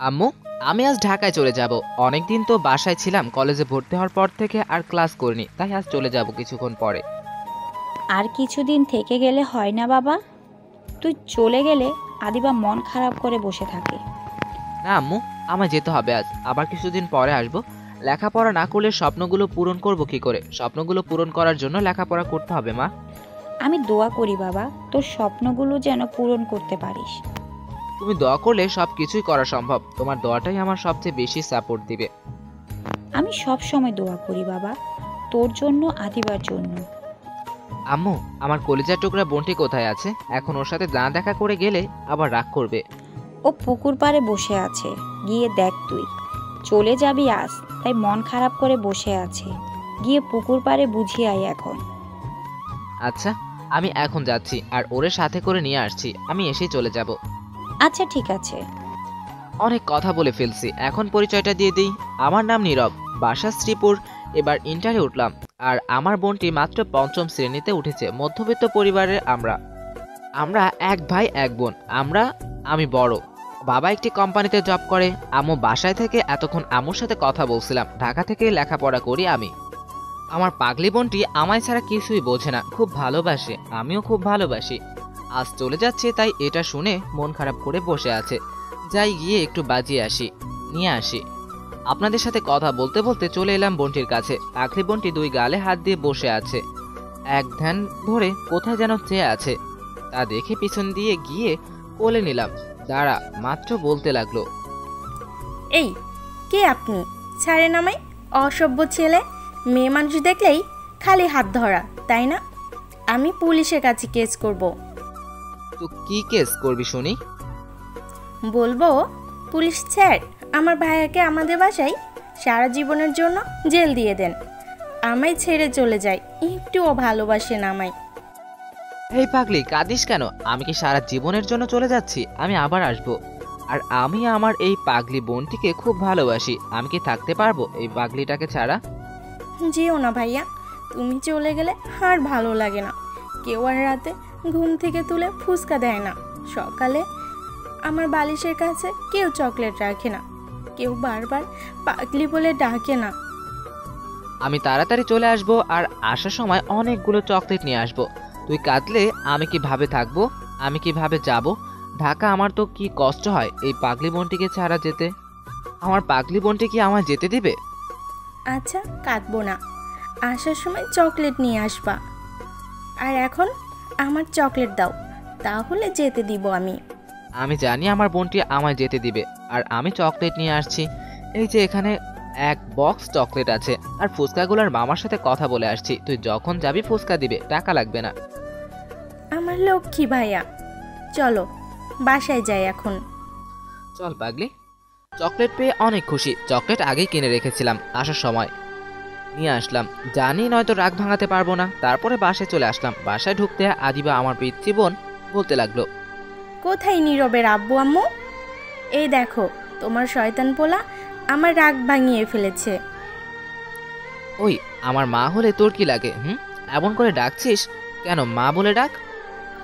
আম্মু আমি আজ ঢাকায় চলে যাব। অনেকদিন তো বাসায় ছিলাম কলেজে ভর্তি হওয়ার পর থেকে আর ক্লাস করিনি তাই আজ চলে যাব কিছুক্ষণ পরে। আর কিছুদিন থেকে গেলে হয় না বাবা। তুই চলে গেলে আদিবা মন খারাপ করে বসে থাকে। না আম্মু আমায় যেতে হবে আজ। আবার কিছুদিন পরে আসব। লেখাপড়া না করলে স্বপ্নগুলো পূরণ করব কি করে? স্বপ্নগুলো পূরণ করার জন্য লেখাপড়া করতে হবে মা। আমি দোয়া করি বাবা তোর স্বপ্নগুলো যেন পূরণ করতে পারিস। তুমি দোয়া করলে সব কিছুই করা সম্ভব। তোমার দোয়াটাই আমার সবচেয়ে বেশি সাপোর্ট দিবে। আমি সব সময় দোয়া করি বাবা। তোর জন্য আদিবার জন্য। আম্মু আমার কলিজার টুকরা বোনটি কোথায় আছে? এখন ওর সাথে না দেখা করে গেলে আবার রাগ করবে। ও পুকুর পাড়ে বসে আছে। গিয়ে দেখ তুই। চলে যাবি আজ তাই মন খারাপ করে বসে আছে। গিয়ে পুকুর পাড়ে বুঝিয়ে আয় এখন। আচ্ছা আমি এখন যাচ্ছি আর ওরে সাথে করে নিয়ে আসছি। আমি এসেই চলে যাব। আচ্ছা ঠিক আছে। অনেক কথা বলে ফেলছি। এখন পরিচয়টা দিয়ে দিই। আমার নাম নীরব, বাসা শ্রীপুর। এবার ইন্টারে উঠলাম। আর আমার বোনটি মাত্র পঞ্চম শ্রেণীতে উঠেছে। মধ্যবিত্ত পরিবারের আমরা। আমরা এক ভাই, এক বোন। আমরা, আমি বড়। বাবা একটি কোম্পানিতে জব করে। আম্মু বাসায় থেকে এতক্ষণ আম্মুর সাথে কথা বলছিলাম। ঢাকা থেকে লেখাপড়া করি আমি। আমার পাগলি বোনটি আমায় ছাড়া কিছুই বোঝে না। খুব ভালোবাসে। আমিও খুব ভালোবাসি। আজ চলে যাচ্ছে, তাই এটা শুনে মন খারাপ করে বসে আছে। যাই গিয়ে একটু বাজিয়ে আসি, নিয়ে আসি। আপনাদের সাথে কথা বলতে বলতে চলে এলাম বোনটির কাছে। পাখরি বোনটি দুই গালে হাত দিয়ে বসে আছে। এক ধ্যান ধরে কোথায় যেন চেয়ে আছে। তা দেখে পিছন দিয়ে গিয়ে কোলে নিলাম। দাঁড়া, মাত্র বলতে লাগল। এই, কে আপনি? ছাড়ে আমায়? অসভ্য ছেলে। মেয়ে মানুষ দেখলেই খালি হাত ধরা, তাই না? আমি পুলিশের কাছে কেস করব। তো কি কেস করবি শুনি? বলব পুলিশ স্যার আমার ভাইয়াকে আমাদের বাসায় সারা জীবনের জন্য জেল দিয়ে দেন। আমায় ছেড়ে চলে যায় একটুও ভালোবাসেন আমায়। এই পাগলি কাঁদিস কেন? আমি কি সারা জীবনের জন্য চলে যাচ্ছি? আমি আবার আসব। আর আমি আমার এই পাগলি বোনটিকে খুব ভালোবাসি। আমি কি থাকতে পারব এই পাগলিটাকে ছাড়া? যেও না ভাইয়া তুমি চলে গেলে আর ভালো লাগে না। কেউ আর রাতে ঘুম থেকে তুলে ফুচকা দেয় না। সকালে আমার বালিশের কাছে কেউ চকলেট রাখে না। কেউ বারবার পাগলি বলে ডাকে না। আমি তাড়াতাড়ি চলে আসব আর আসার সময় অনেকগুলো চকলেট নিয়ে আসব। তুই কাঁদলে আমি কীভাবে থাকব? আমি কীভাবে যাব? ঢাকা আমার তো কি কষ্ট হয় এই পাগলি বোনটিকে ছাড়া যেতে? আমার পাগলি বোনটি কি আমার যেতে দিবে? আচ্ছা কাঁদবো না। আসার সময় চকলেট নিয়ে আসবা। আর এখন আমার চকলেট দাও তাহলে যেতে দিব আমি। আমি জানি আমার বোনটি আমায় যেতে দিবে আর আমি চকলেট নিয়ে আসছি। এই যে এখানে এক বক্স চকলেট আছে আর ফুচকাগুলোর মামার সাথে কথা বলে আসছি। তুই যখন যাবি ফুচকা দিবে টাকা লাগবে না। আমার লক্ষ্মী ভাইয়া চলো বাসায় যাই এখন। চল পাগলি। চকলেট পেয়ে অনেক খুশি। চকলেট আগেই কিনে রেখেছিলাম আসার সময়। নিয়ে আসলাম। জানি নয়তো রাগ ভাঙাতে পারব না। তারপরে বাসায় চলে আসলাম। বাসায় ঢুকতে আদিবা আমার পিতৃবোন বলতে লাগল। কোথায় নীরবের আব্বু আম্মু? এই দেখো তোমার শয়তান পোলা আমার রাগ ভাঙিয়ে ফেলেছে। ওই আমার মা হলে তোর কি লাগে হুম? এমন করে ডাকছিস? কেন মা বলে ডাক?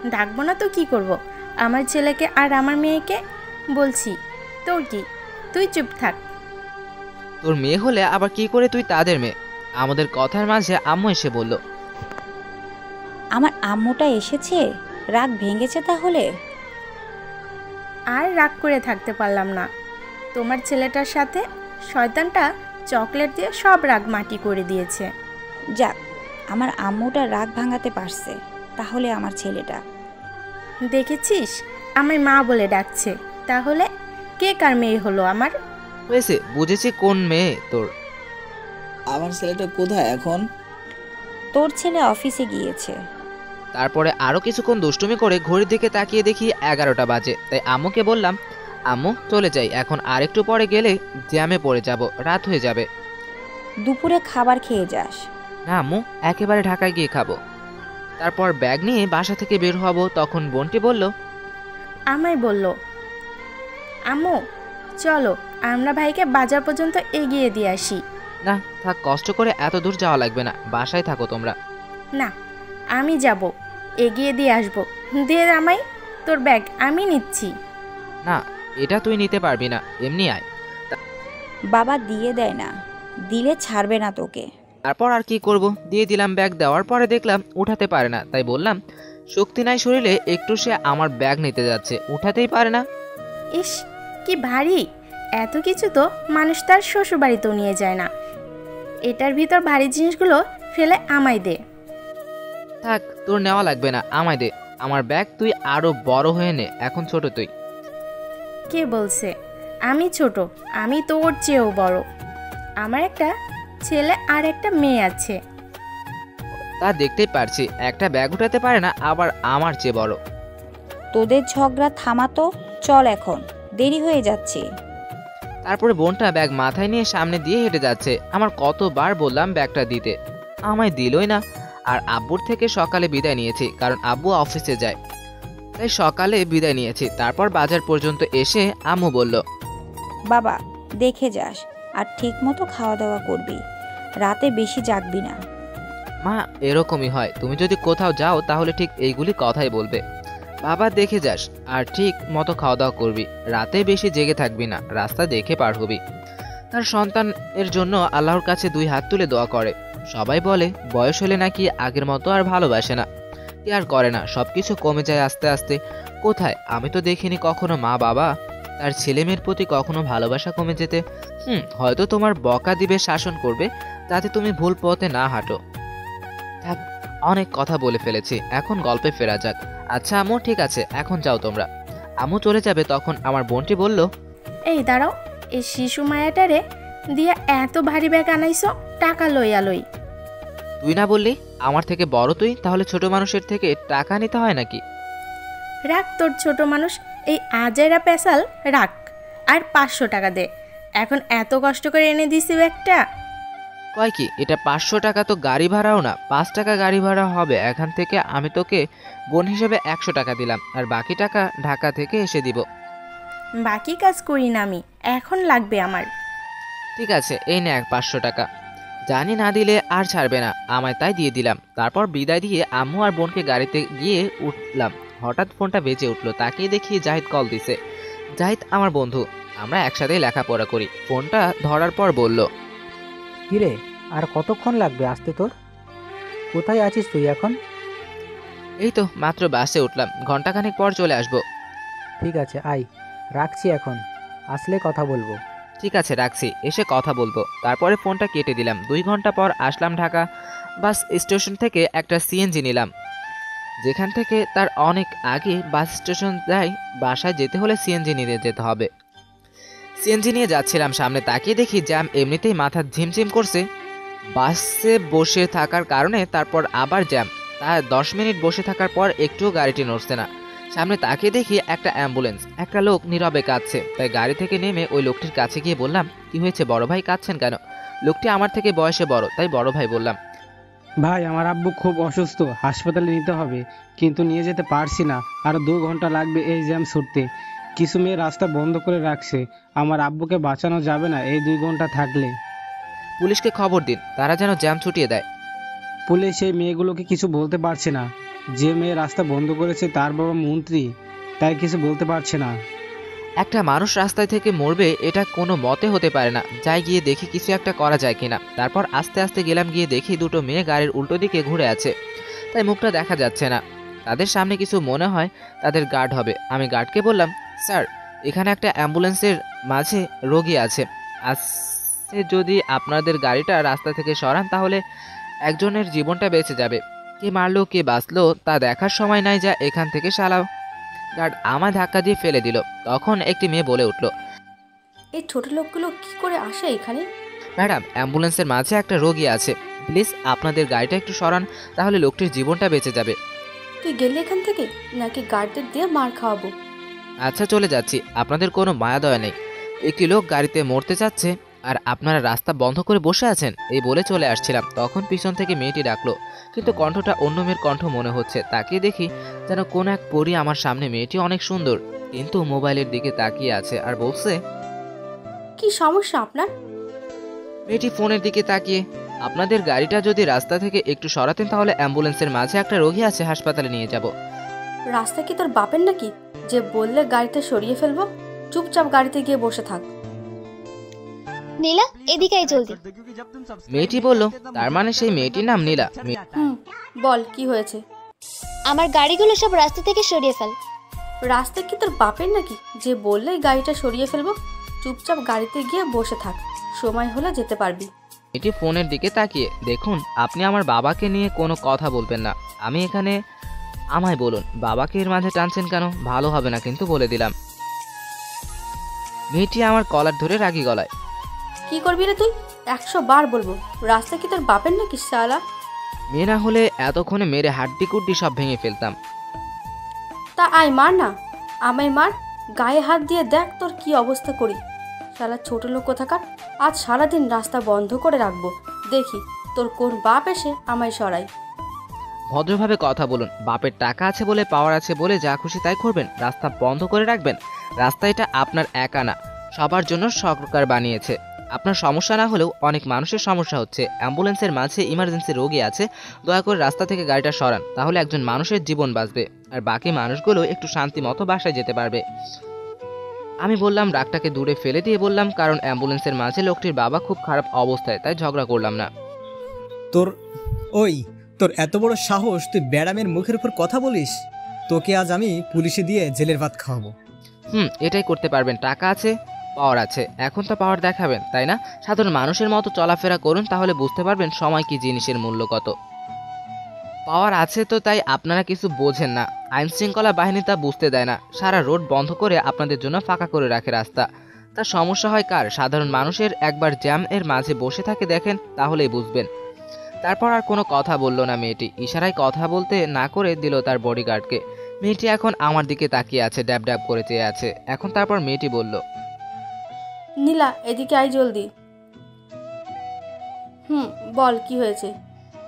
ডাকবো না তো কি করব। আমার ছেলেকে আর আমার মেয়েকে? বলছি তোর কি? তুই চুপ থাক। তোর মেয়ে হলে আবার কি করে তুই তাদের মেয়ে? আমাদের কথার মাঝে আম্মু এসে বলল আমার আম্মুটা এসেছে? রাগ ভেঙেছে তাহলে? আর রাগ করে থাকতে পারলাম না। তোমার ছেলেটার সাথে শয়তানটা চকলেট দিয়ে সব রাগ মাটি করে দিয়েছে। যাক আমার আম্মুটা রাগ ভাঙাতে পারছে তাহলে আমার ছেলেটা। দেখেছিস? আমায় মা বলে ডাকছে। তাহলে কে কার মেয়ে হলো আমার? হয়েছে বুঝেছি কোন মেয়ে তোর। আমার ছেলেটা কোথায় এখন? তোর ছেলে অফিসে গিয়েছে। তারপরে আরও কিছুক্ষণ দুষ্টুমি করে ঘড়ির দিকে তাকিয়ে দেখি এগারোটা বাজে। তাই আম্মুকে বললাম আম্মু চলে যাই। এখন আরেকটু পরে গেলে জ্যামে পড়ে যাব। রাত হয়ে যাবে। দুপুরে খাবার খেয়ে যাস। না আম্মু একেবারে ঢাকায় গিয়ে খাব। তারপর ব্যাগ নিয়ে বাসা থেকে বের হব। তখন বোনটি বলল আমায় বলল আম্মু চলো আমরা ভাইকে বাজার পর্যন্ত এগিয়ে দিয়ে আসি। না থাক কষ্ট করে এত দূর যাওয়া লাগবে না। বাসায় থাকো তোমরা। না আমি যাব। এগিয়ে দিয়ে আসব। দিয়ে আমায় তোর ব্যাগ আমি নিচ্ছি। না এটা তুই নিতে পারবি না। এমনি আয়। বাবা দিয়ে দেয় না। দিলে ছাড়বে না তোকে। তারপর আর কি করব? দিয়ে দিলাম ব্যাগ দেওয়ার পরে দেখলাম উঠাতে পারে না। তাই বললাম শক্তি নাই শরীরে একটু সে আমার ব্যাগ নিতে যাচ্ছে। উঠাতেই পারে না। ইস কি ভারী। এত কিছু তো মানুষ তার শ্বশুরবাড়িতেও নিয়ে যায় না। এটার ভিতর ভারী জিনিসগুলো ফেলে আমায় দে। থাক তোর নেওয়া লাগবে না আমায় দে। আমার ব্যাগ তুই আরও বড় হয়ে নে এখন ছোট তুই। কে বলছে? আমি ছোট আমি তোর চেয়েও বড়। আমার একটা ছেলে আর একটা মেয়ে আছে। তা দেখতেই পারছি একটা ব্যাগ উঠাতে পারে না আবার আমার চেয়ে বড়। তোদের ঝগড়া থামাতো চল এখন দেরি হয়ে যাচ্ছে। তারপরে বোনটা ব্যাগ মাথায় নিয়ে সামনে দিয়ে হেঁটে যাচ্ছে। আমার কতবার বললাম ব্যাগটা দিতে। আমায় দিলই না। আর আব্বুর থেকে সকালে বিদায় নিয়েছি কারণ আব্বু অফিসে যায়। তাই সকালে বিদায় নিয়েছি। তারপর বাজার পর্যন্ত এসে আম্মু বলল বাবা দেখে যাস। আর ঠিক মতো খাওয়া দাওয়া করবি। রাতে বেশি জাগবি না। মা এরকমই হয়। তুমি যদি কোথাও যাও তাহলে ঠিক এইগুলি কথাই বলবে। বাবা দেখে যাস, আর ঠিক মতো খাওয়া দাওয়া করবি। রাতে বেশি জেগে থাকবি না, রাস্তা দেখে পার হবি। তার সন্তান এর জন্য আল্লাহর কাছে দুই হাত তুলে দোয়া করে। সবাই বলে, বয়স হলে নাকি আগের মতো আর ভালোবাসে না। কি আর করে না, সবকিছু কমে যায় আস্তে আস্তে। কোথায়? আমি তো দেখিনি কখনো মা বাবা। তার ছেলে মেয়ের প্রতি কখনো ভালোবাসা কমে যেতে। হুম, হয়তো তোমার বকা দিবে, শাসন করবে যাতে তুমি ভুল পথে না হাঁটো। থাক অনেক কথা বলে ফেলেছি এখন গল্পে ফেরা যাক। আচ্ছা আমু ঠিক আছে এখন যাও তোমরা। আমু চলে যাবে তখন আমার বোনটি বলল এই দাঁড়াও এই শিশু মায়াটারে দিয়ে এত ভারী ব্যাগ আনাইছো টাকা লইয়া লই তুই না বললি আমার থেকে বড় তুই তাহলে ছোট মানুষের থেকে টাকা নিতে হয় নাকি? রাখ তোর ছোট মানুষ এই আজেরা পেশাল রাখ আর পাঁচশো টাকা দে। এখন এত কষ্ট করে এনে দিছি ব্যাগটা কয় কি এটা পাঁচশো টাকা তো গাড়ি ভাড়াও না পাঁচ টাকা গাড়ি ভাড়া হবে এখান থেকে আমি তোকে বোন হিসেবে একশো টাকা দিলাম আর বাকি টাকা ঢাকা থেকে এসে দিব। বাকি কাজ করি না আমি এখন লাগবে আমার। ঠিক আছে এই নে এক পাঁচশো টাকা। জানি না দিলে আর ছাড়বে না আমায় তাই দিয়ে দিলাম তারপর বিদায় দিয়ে আম্মু আর বোনকে গাড়িতে গিয়ে উঠলাম। হঠাৎ ফোনটা বেজে উঠল তাকিয়ে দেখি জাহিদ কল দিছে। জাহিদ আমার বন্ধু আমরা একসাথেই লেখাপড়া করি। ফোনটা ধরার পর বলল কিরে আর কতক্ষণ লাগবে আসতে তোর? কোথায় আছিস তুই এখন? এই তো মাত্র বাসে উঠলাম। ঘন্টাখানেক পর চলে আসব। ঠিক আছে আয়। রাখছি এখন। আসলে কথা বলব। ঠিক আছে রাখছি। এসে কথা বলব। তারপরে ফোনটা কেটে দিলাম। দুই ঘণ্টা পর আসলাম ঢাকা বাস স্টেশন থেকে একটা সিএনজি নিলাম। যেখান থেকে তার অনেক আগে বাস স্টেশন যায় বাসায় যেতে হলে সিএনজি নিয়ে যেতে হবে। সিএনজি নিয়ে যাচ্ছিলাম সামনে। তাকিয়ে দেখি জ্যাম এমনিতেই মাথা ঝিমঝিম করছে। বাসে বসে থাকার কারণে তারপর আবার জ্যাম। তা দশ মিনিট বসে থাকার পর একটুও গাড়িটি নড়ছে না। সামনে তাকিয়ে দেখি একটা অ্যাম্বুলেন্স। একটা লোক নীরবে কাঁদছে। তাই গাড়ি থেকে নেমে ওই লোকটির কাছে গিয়ে বললাম, কি হয়েছে বড় ভাই, কাঁদছেন কেন? লোকটি আমার থেকে বয়সে বড়, তাই বড় ভাই বললাম, ভাই, আমার আব্বু খুব অসুস্থ, হাসপাতালে নিতে হবে, কিন্তু নিয়ে যেতে পারছি না, আর দু ঘণ্টা লাগবে এই জ্যাম ছুটতে। কিছু মেয়ে রাস্তা বন্ধ করে রাখছে, আমার আব্বুকে বাঁচানো যাবে না, এই দুই ঘণ্টা থাকলে। পুলিশকে খবর দিন তারা যেন জ্যাম ছুটিয়ে দেয়। পুলিশ সেই মেয়েগুলোকে কিছু বলতে পারছে না। যে মেয়ে রাস্তা বন্ধ করেছে তার বাবা মন্ত্রী তাই কিছু বলতে পারছে না। একটা মানুষ রাস্তায় থেকে মরবে এটা কোনো মতে হতে পারে না। যাই গিয়ে দেখি কিছু একটা করা যায় কিনা। তারপর আস্তে আস্তে গেলাম গিয়ে দেখি দুটো মেয়ে গাড়ির উল্টো দিকে ঘুরে আছে। তাই মুখটা দেখা যাচ্ছে না। তাদের সামনে কিছু মনে হয় তাদের গার্ড হবে। আমি গার্ডকে বললাম স্যার এখানে একটা অ্যাম্বুলেন্সের মাঝে রোগী আছে। আজকে যদি আপনাদের গাড়িটা রাস্তা থেকে সরান তাহলে একজনের জীবনটা বেঁচে যাবে। কে মারলো কে বাঁচলো তা দেখার সময় নাই যা এখান থেকে সালাও গার্ড আমায় ধাক্কা দিয়ে ফেলে দিল। তখন একটি মেয়ে বলে উঠল এই ছোট লোকগুলো কি করে আসে এখানে? ম্যাডাম অ্যাম্বুলেন্সের মাঝে একটা রোগী আছে। প্লিজ আপনাদের গাড়িটা একটু সরান তাহলে লোকটির জীবনটা বেঁচে যাবে। তুই গেলে এখান থেকে? নাকি গার্ডদের দিয়ে মার খাওয়াবো? আচ্ছা চলে যাচ্ছি। আপনাদের কোনো মায়া দয়া নেই। একটি লোক গাড়িতে মরতে চাচ্ছে আর আপনারা রাস্তা বন্ধ করে বসে আছেন এই বলে চলে আসছিলাম। তখন পিছন থেকে মেয়েটি ডাকলো কিন্তু কণ্ঠটা অন্য মেয়ের কণ্ঠ মনে হচ্ছে। তাকিয়ে দেখি যেন কোন এক পরি আমার সামনে মেয়েটি অনেক সুন্দর কিন্তু মোবাইলের দিকে তাকিয়ে আছে আর বলছে কি সমস্যা আপনার? মেয়েটি ফোনের দিকে তাকিয়ে আপনাদের গাড়িটা যদি রাস্তা থেকে একটু সরাতেন তাহলে অ্যাম্বুলেন্সের মাঝে একটা রোগী আছে হাসপাতালে নিয়ে যাব। রাস্তা কি তোর বাপের নাকি? যে বললে গাড়িটা সরিয়ে ফেলব চুপচাপ গাড়িতে গিয়ে বসে থাক। নীলা এদিকে আয় জলদি। মেয়েটি বলল তার মানে সেই মেয়েটির নাম নীলা। মে- হুম বল কি হয়েছে? আমার গাড়িগুলো সব রাস্তা থেকে সরিয়ে ফেল। রাস্তা কি তোর বাপের নাকি? যে বললেই গাড়িটা সরিয়ে ফেলব চুপচাপ গাড়িতে গিয়ে বসে থাক সময় হলে যেতে পারবি। মেয়েটি ফোনের দিকে তাকিয়ে দেখুন আপনি আমার বাবাকে নিয়ে কোনো কথা বলবেন না। আমি এখানে আমায় বলুন বাবাকে এর মাঝে টানছেন কেন? ভালো হবে না কিন্তু বলে দিলাম। মেয়েটি আমার কলার ধরে রাগি গলায় কি করবি রে তুই? একশো বার বলব। রাস্তা কি তোর বাপের নাকি শালা? মেয়ে না হলে এতক্ষণে মেরে হাড্ডি কুড্ডি সব ভেঙে ফেলতাম। তা আয় মার না। আমায় মার। গায়ে হাত দিয়ে দেখ তোর কি অবস্থা করি। শালা ছোট লোক কোথাকার? আজ সারাদিন রাস্তা বন্ধ করে রাখব। দেখি তোর কোন বাপ এসে আমায় সরাই ভদ্রভাবে কথা বলুন। বাপের টাকা আছে বলে পাওয়ার আছে বলে যা খুশি তাই করবেন। রাস্তা বন্ধ করে রাখবেন? রাস্তা এটা আপনার একা না। সবার জন্য সরকার বানিয়েছে। আপনার সমস্যা না হলেও অনেক মানুষের সমস্যা হচ্ছে। অ্যাম্বুলেন্সের মাঝে ইমার্জেন্সি রোগী আছে। দয়া করে রাস্তা থেকে গাড়িটা সরান তাহলে একজন মানুষের জীবন বাঁচবে। আর বাকি মানুষগুলো একটু শান্তি মতো বাসায় যেতে পারবে। আমি বললাম রাগটাকে দূরে ফেলে দিয়ে বললাম কারণ অ্যাম্বুলেন্সের মাঝে লোকটির বাবা খুব খারাপ অবস্থায় তাই ঝগড়া করলাম না। তোর ওই তোর এত বড় সাহস তুই ব্যারামের মুখের উপর কথা বলিস? তোকে আজ আমি পুলিশে দিয়ে জেলের ভাত খাওয়াবো। হুম এটাই করতে পারবেন। টাকা আছে পাওয়ার আছে। এখন তো পাওয়ার দেখাবেন, তাই না? সাধারণ মানুষের মতো চলাফেরা করুন, তাহলে বুঝতে পারবেন সময় কি জিনিসের মূল্য কত। পাওয়ার আছে তো, তাই আপনারা কিছু বোঝেন না। আইন শৃঙ্খলা বাহিনী তা বুঝতে দেয় না। সারা রোড বন্ধ করে আপনাদের জন্য ফাঁকা করে রাখে রাস্তা। তার সমস্যা হয় কার? সাধারণ মানুষের একবার জ্যাম এর মাঝে বসে থাকে দেখেন, তাহলেই বুঝবেন। তারপর আর কোনো কথা বলল না মেয়েটি। ইশারায় কথা বলতে না করে দিল তার বডিগার্ডকে মেয়েটি এখন আমার দিকে তাকিয়ে আছে ড্যাব ড্যাব করে চেয়ে আছে। এখন তারপর মেয়েটি বলল নীলা এদিকে আয় জলদি। হুম বল কি হয়েছে?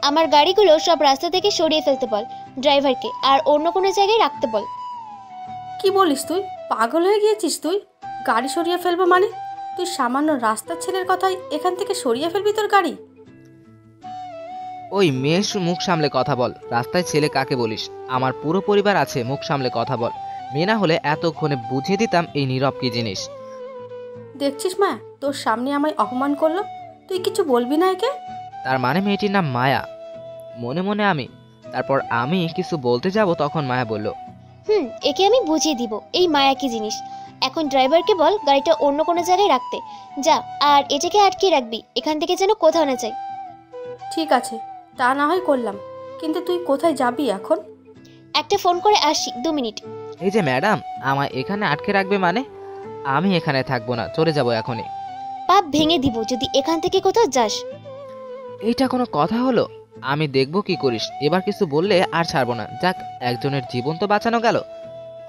আমার গাড়িগুলো সব রাস্তা থেকে সরিয়ে ফেলতে বল ড্রাইভারকে আর অন্য কোনো জায়গায় রাখতে বল। কি বলিস তুই? পাগল হয়ে গিয়েছিস তুই? গাড়ি সরিয়ে ফেলব মানে? তুই সামান্য রাস্তার ছেলের কথাই এখান থেকে সরিয়ে ফেলবি তোর গাড়ি? ওই মেয়ে মুখ সামলে কথা বল। রাস্তায় ছেলে কাকে বলিস? আমার পুরো পরিবার আছে মুখ সামলে কথা বল। মেয়ে না হলে এতক্ষণে বুঝিয়ে দিতাম এই নীরব কি জিনিস। দেখছিস মা তোর সামনে আমায় অপমান করল? তুই কিছু বলবি না একে? তার মানে মেয়েটির নাম মায়া। মনে মনে আমি তারপর আমি কিছু বলতে যাব তখন মায়া বলল হুম একে আমি বুঝিয়ে দিব এই মায়া কি জিনিস? এখন ড্রাইভারকে বল গাড়িটা অন্য কোনো জায়গায় রাখতে। যা আর এটাকে আটকে রাখবি এখান থেকে যেন কোথাও না যায়। ঠিক আছে তা না হয় করলাম কিন্তু তুই কোথায় যাবি এখন? একটা ফোন করে আসি দু মিনিট। এই যে ম্যাডাম আমায় এখানে আটকে রাখবে মানে? আমি এখানে থাকব না চলে যাব এখনই। পাপ ভেঙে দিব যদি এখান থেকে কোথাও যাস। এটা কোনো কথা হলো? আমি দেখব কি করিস। এবার কিছু বললে আর ছাড়বো না। যাক একজনের জীবন তো বাঁচানো গেল।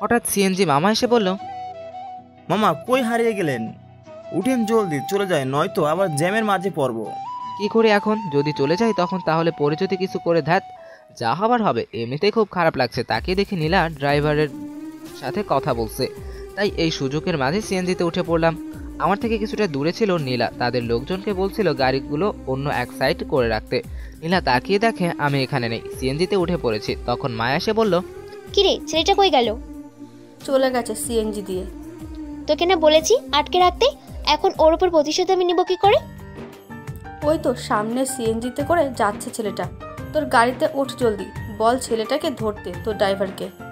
হঠাৎ সিএনজি মামা এসে বলল মামা কই হারিয়ে গেলেন? উঠেন জলদি চলে যায় নয়তো আবার জ্যামের মাঝে পড়ব। কি করে এখন? যদি চলে যাই তখন তাহলে পরে যদি কিছু করে ধ্যাত। যা হবার হবে এমনিতেই খুব খারাপ লাগছে। তাকে দেখে নীলা ড্রাইভারের সাথে কথা বলছে। তাই এই সুযোগের মাঝে সিএনজিতে উঠে পড়লাম। আমার থেকে কিছুটা দূরে ছিল নীলা। তাদের লোকজনকে বলছিল গাড়িগুলো অন্য এক সাইড করে রাখতে। নীলা তাকিয়ে দেখে আমি এখানে নেই। সিএনজিতে উঠে পড়েছি। তখন মায়া এসে বলল কিরে ছেলেটা কই গেল? চলে গেছে সিএনজি দিয়ে। তোকে না বলেছি আটকে রাখতে? এখন ওর উপর প্রতিশোধ আমি নিব কি করে? ওই তো সামনে সিএনজিতে করে যাচ্ছে ছেলেটা। তোর গাড়িতে ওঠ জলদি। বল ছেলেটাকে ধরতে তোর ড্রাইভারকে।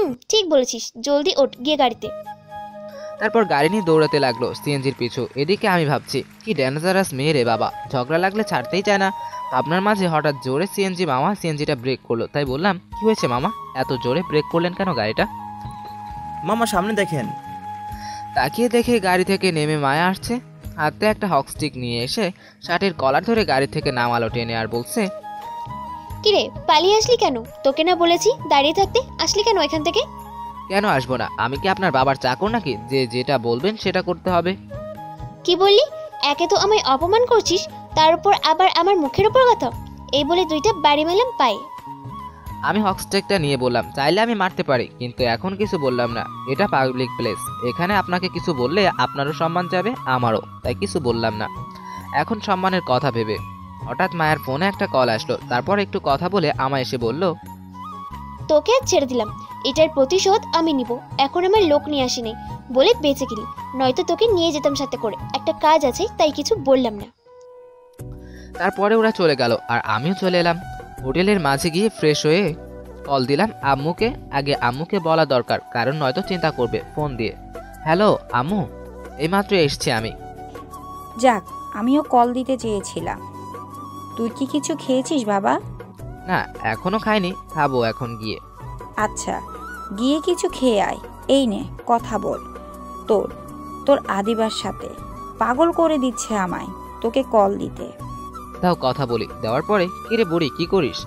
হুম ঠিক বলেছিস। জলদি ওঠ গিয়ে গাড়িতে। তারপর গাড়ি নিয়ে দৌড়াতে লাগল সিএনজির পিছু। এদিকে আমি ভাবছি কি ডেঞ্জারাস মেয়ে রে বাবা। ঝগড়া লাগলে ছাড়তেই চায় না। আপনার মাঝে হঠাৎ জোরে সিএনজি মামা সিএনজিটা ব্রেক করল। তাই বললাম কি হয়েছে মামা? এত জোরে ব্রেক করলেন কেন গাড়িটা? মামা সামনে দেখেন। তাকিয়ে দেখে গাড়ি থেকে নেমে মায়া আসছে। হাতে একটা হকস্টিক নিয়ে এসে শার্টের কলার ধরে গাড়ি থেকে নামালো টেনে আর বলছে কিরে পালিয়ে আসলি কেন? তোকে না বলেছি দাঁড়িয়ে থাকতে? আসলি কেন এখান থেকে? কেন আসব না? আমি কি আপনার বাবার চাকর নাকি? যে যেটা বলবেন সেটা করতে হবে। কি বললি? একে তো আমায় অপমান করছিস তার উপর আবার আমার মুখের উপর কথা? এই বলে দুইটা বাড়ি মারলাম পাই আমি হকস্টেকটা নিয়ে বললাম চাইলে আমি মারতে পারি কিন্তু এখন কিছু বললাম না। এটা পাবলিক প্লেস এখানে আপনাকে কিছু বললে আপনারও সম্মান যাবে আমারও। তাই কিছু বললাম না। এখন সম্মানের কথা ভেবে। হঠাৎ মায়ের ফোনে একটা কল আসলো। তারপর একটু কথা বলে আমায় এসে বলল তোকে আর ছেড়ে দিলাম। এটার প্রতিশোধ আমি নিব। এখন আমার লোক নিয়ে আসি নাই বলে বেঁচে গেলি। নয়তো তোকে নিয়ে যেতাম সাথে করে। একটা কাজ আছে তাই কিছু বললাম না। তারপরে ওরা চলে গেল। আর আমিও চলে এলাম। হোটেলের মাঝে গিয়ে ফ্রেশ হয়ে কল দিলাম আম্মুকে। আগে আম্মুকে বলা দরকার কারণ নয়তো চিন্তা করবে ফোন দিয়ে। হ্যালো আম্মু এইমাত্র এসছি আমি। যাক আমিও কল দিতে চেয়েছিলাম। তুই কি কিছু খেয়েছিস বাবা? না এখনও খাইনি। খাব এখন গিয়ে। আচ্ছা গিয়ে কিছু খেয়ে আয়। এই নে কথা বল। তোর তোর আদিবার সাথে। পাগল করে দিচ্ছে আমায় তোকে কল দিতে। তাও কথা বলি দেওয়ার পরে কিরে বুড়ি কি করিস?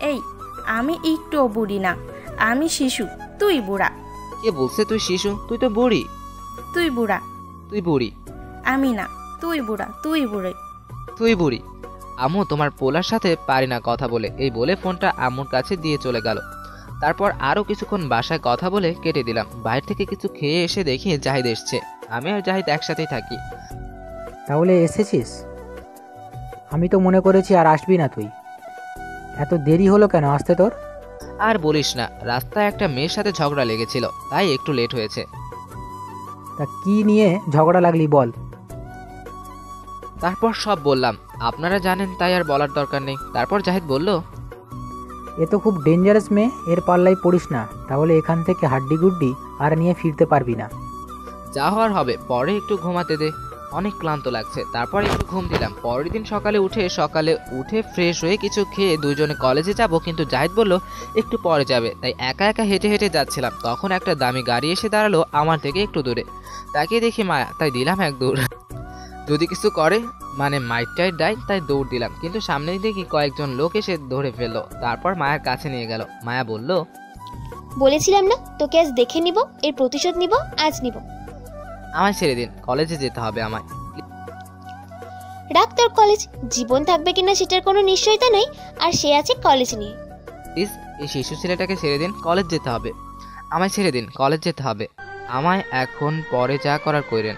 এই আমি একটুও বুড়ি না। আমি শিশু তুই বুড়া। কে বলছে তুই শিশু? তুই তো বুড়ি। তুই বুড়া। তুই বুড়ি। আমি না তুই বুড়া তুই বুড়ি। তুই বুড়ি। আম্মু তোমার পোলার সাথে পারি না কথা বলে এই বলে ফোনটা আম্মুর কাছে দিয়ে চলে গেল। তারপর আরও কিছুক্ষণ বাসায় কথা বলে কেটে দিলাম। বাইরে থেকে কিছু খেয়ে এসে দেখি জাহিদ এসছে। আমি আর জাহিদ একসাথেই থাকি। তাহলে এসেছিস? আমি তো মনে করেছি আর আসবি না তুই। এত দেরি হলো কেন আসতে তোর? আর বলিস না রাস্তায় একটা মেয়ের সাথে ঝগড়া লেগেছিল তাই একটু লেট হয়েছে। তা কি নিয়ে ঝগড়া লাগলি বল। তারপর সব বললাম আপনারা জানেন তাই আর বলার দরকার নেই। তারপর জাহিদ বলল এ তো খুব ডেঞ্জারাস মেয়ে এর পাল্লায় পড়িস না। তাহলে এখান থেকে হাড্ডি গুড্ডি আর নিয়ে ফিরতে পারবি না। যা হওয়ার হবে পরে একটু ঘুমাতে দে। অনেক ক্লান্ত লাগছে। তারপর একটু ঘুম দিলাম। পরের দিন সকালে উঠে সকালে উঠে ফ্রেশ হয়ে কিছু খেয়ে দুজনে কলেজে যাব। কিন্তু জাহিদ বলল একটু পরে যাবে। তাই একা একা হেঁটে হেঁটে যাচ্ছিলাম। তখন একটা দামি গাড়ি এসে দাঁড়াল আমার থেকে একটু দূরে। তাকে দেখি মায়া তাই দিলাম এক দৌড়। যদি কিছু করে মানে মাইট টাইট দেয় তাই দৌড় দিলাম। কিন্তু সামনে দেখি কয়েকজন লোক এসে ধরে ফেলল। তারপর মায়ের কাছে নিয়ে গেল। মায়া বলল বলেছিলাম না তোকে আজ দেখে নিব এর প্রতিশোধ নিব আজ নিব। আমায় ছেড়ে দিন কলেজে যেতে হবে আমায়। ডাক্তার কলেজ জীবন থাকবে কিনা সেটার কোনো নিশ্চয়তা নেই আর সে আছে কলেজ নিয়ে। প্লিজ এই শিশু ছেলেটাকে ছেড়ে দিন কলেজ যেতে হবে। আমায় ছেড়ে দিন কলেজ যেতে হবে। আমায় এখন পরে যা করার করেন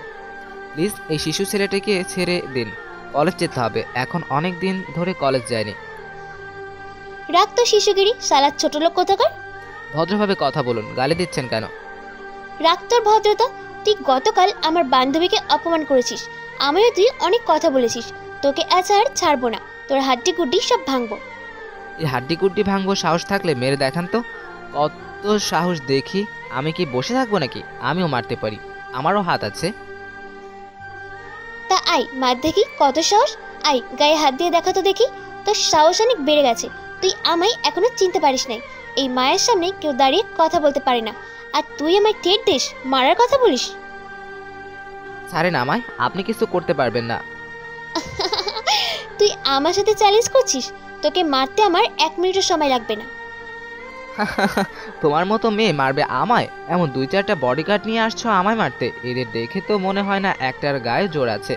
প্লিজ এই শিশু ছেলেটাকে ছেড়ে দিন। কলেজ যেতে হবে। এখন অনেক দিন ধরে কলেজ যায়নি। রাখ তো শিশুগিরি সালাদ ছোট লোক কোথাকার? ভদ্রভাবে কথা বলুন গালি দিচ্ছেন কেন? রাখ তোর ভদ্রতা তুই গতকাল আমার বান্ধবীকে অপমান করেছিস। আমিও তুই অনেক কথা বলেছিস। তোকে আজ আর ছাড়বো না তোর হাড্ডি গুড্ডি সব ভাঙবো। এই হাড্ডি কুড্ডি ভাঙবো সাহস থাকলে মেরে দেখান তো। কত সাহস দেখি আমি কি বসে থাকব নাকি? আমিও মারতে পারি। আমারও হাত আছে। তা আই মার দেখি কত সাহস। আই গায়ে হাত দিয়ে দেখা তো দেখি তোর সাহস অনেক বেড়ে গেছে। তুই আমায় এখনও চিনতে পারিস নাই। এই মায়ের সামনে কেউ দাঁড়িয়ে কথা বলতে পারে না। আর তুই আমায় ঠেট দিস মারার কথা বলিস? ছাড়েন আমায় আপনি কিছু করতে পারবেন না। তুই আমার সাথে চ্যালেঞ্জ করছিস? তোকে মারতে আমার এক মিনিটও সময় লাগবে না। তোমার মতো মেয়ে মারবে আমায়? এমন দুই চারটা বডিগার্ড নিয়ে আসছো আমায় মারতে? এদের দেখে তো মনে হয় না একটার গায়ে জোর আছে।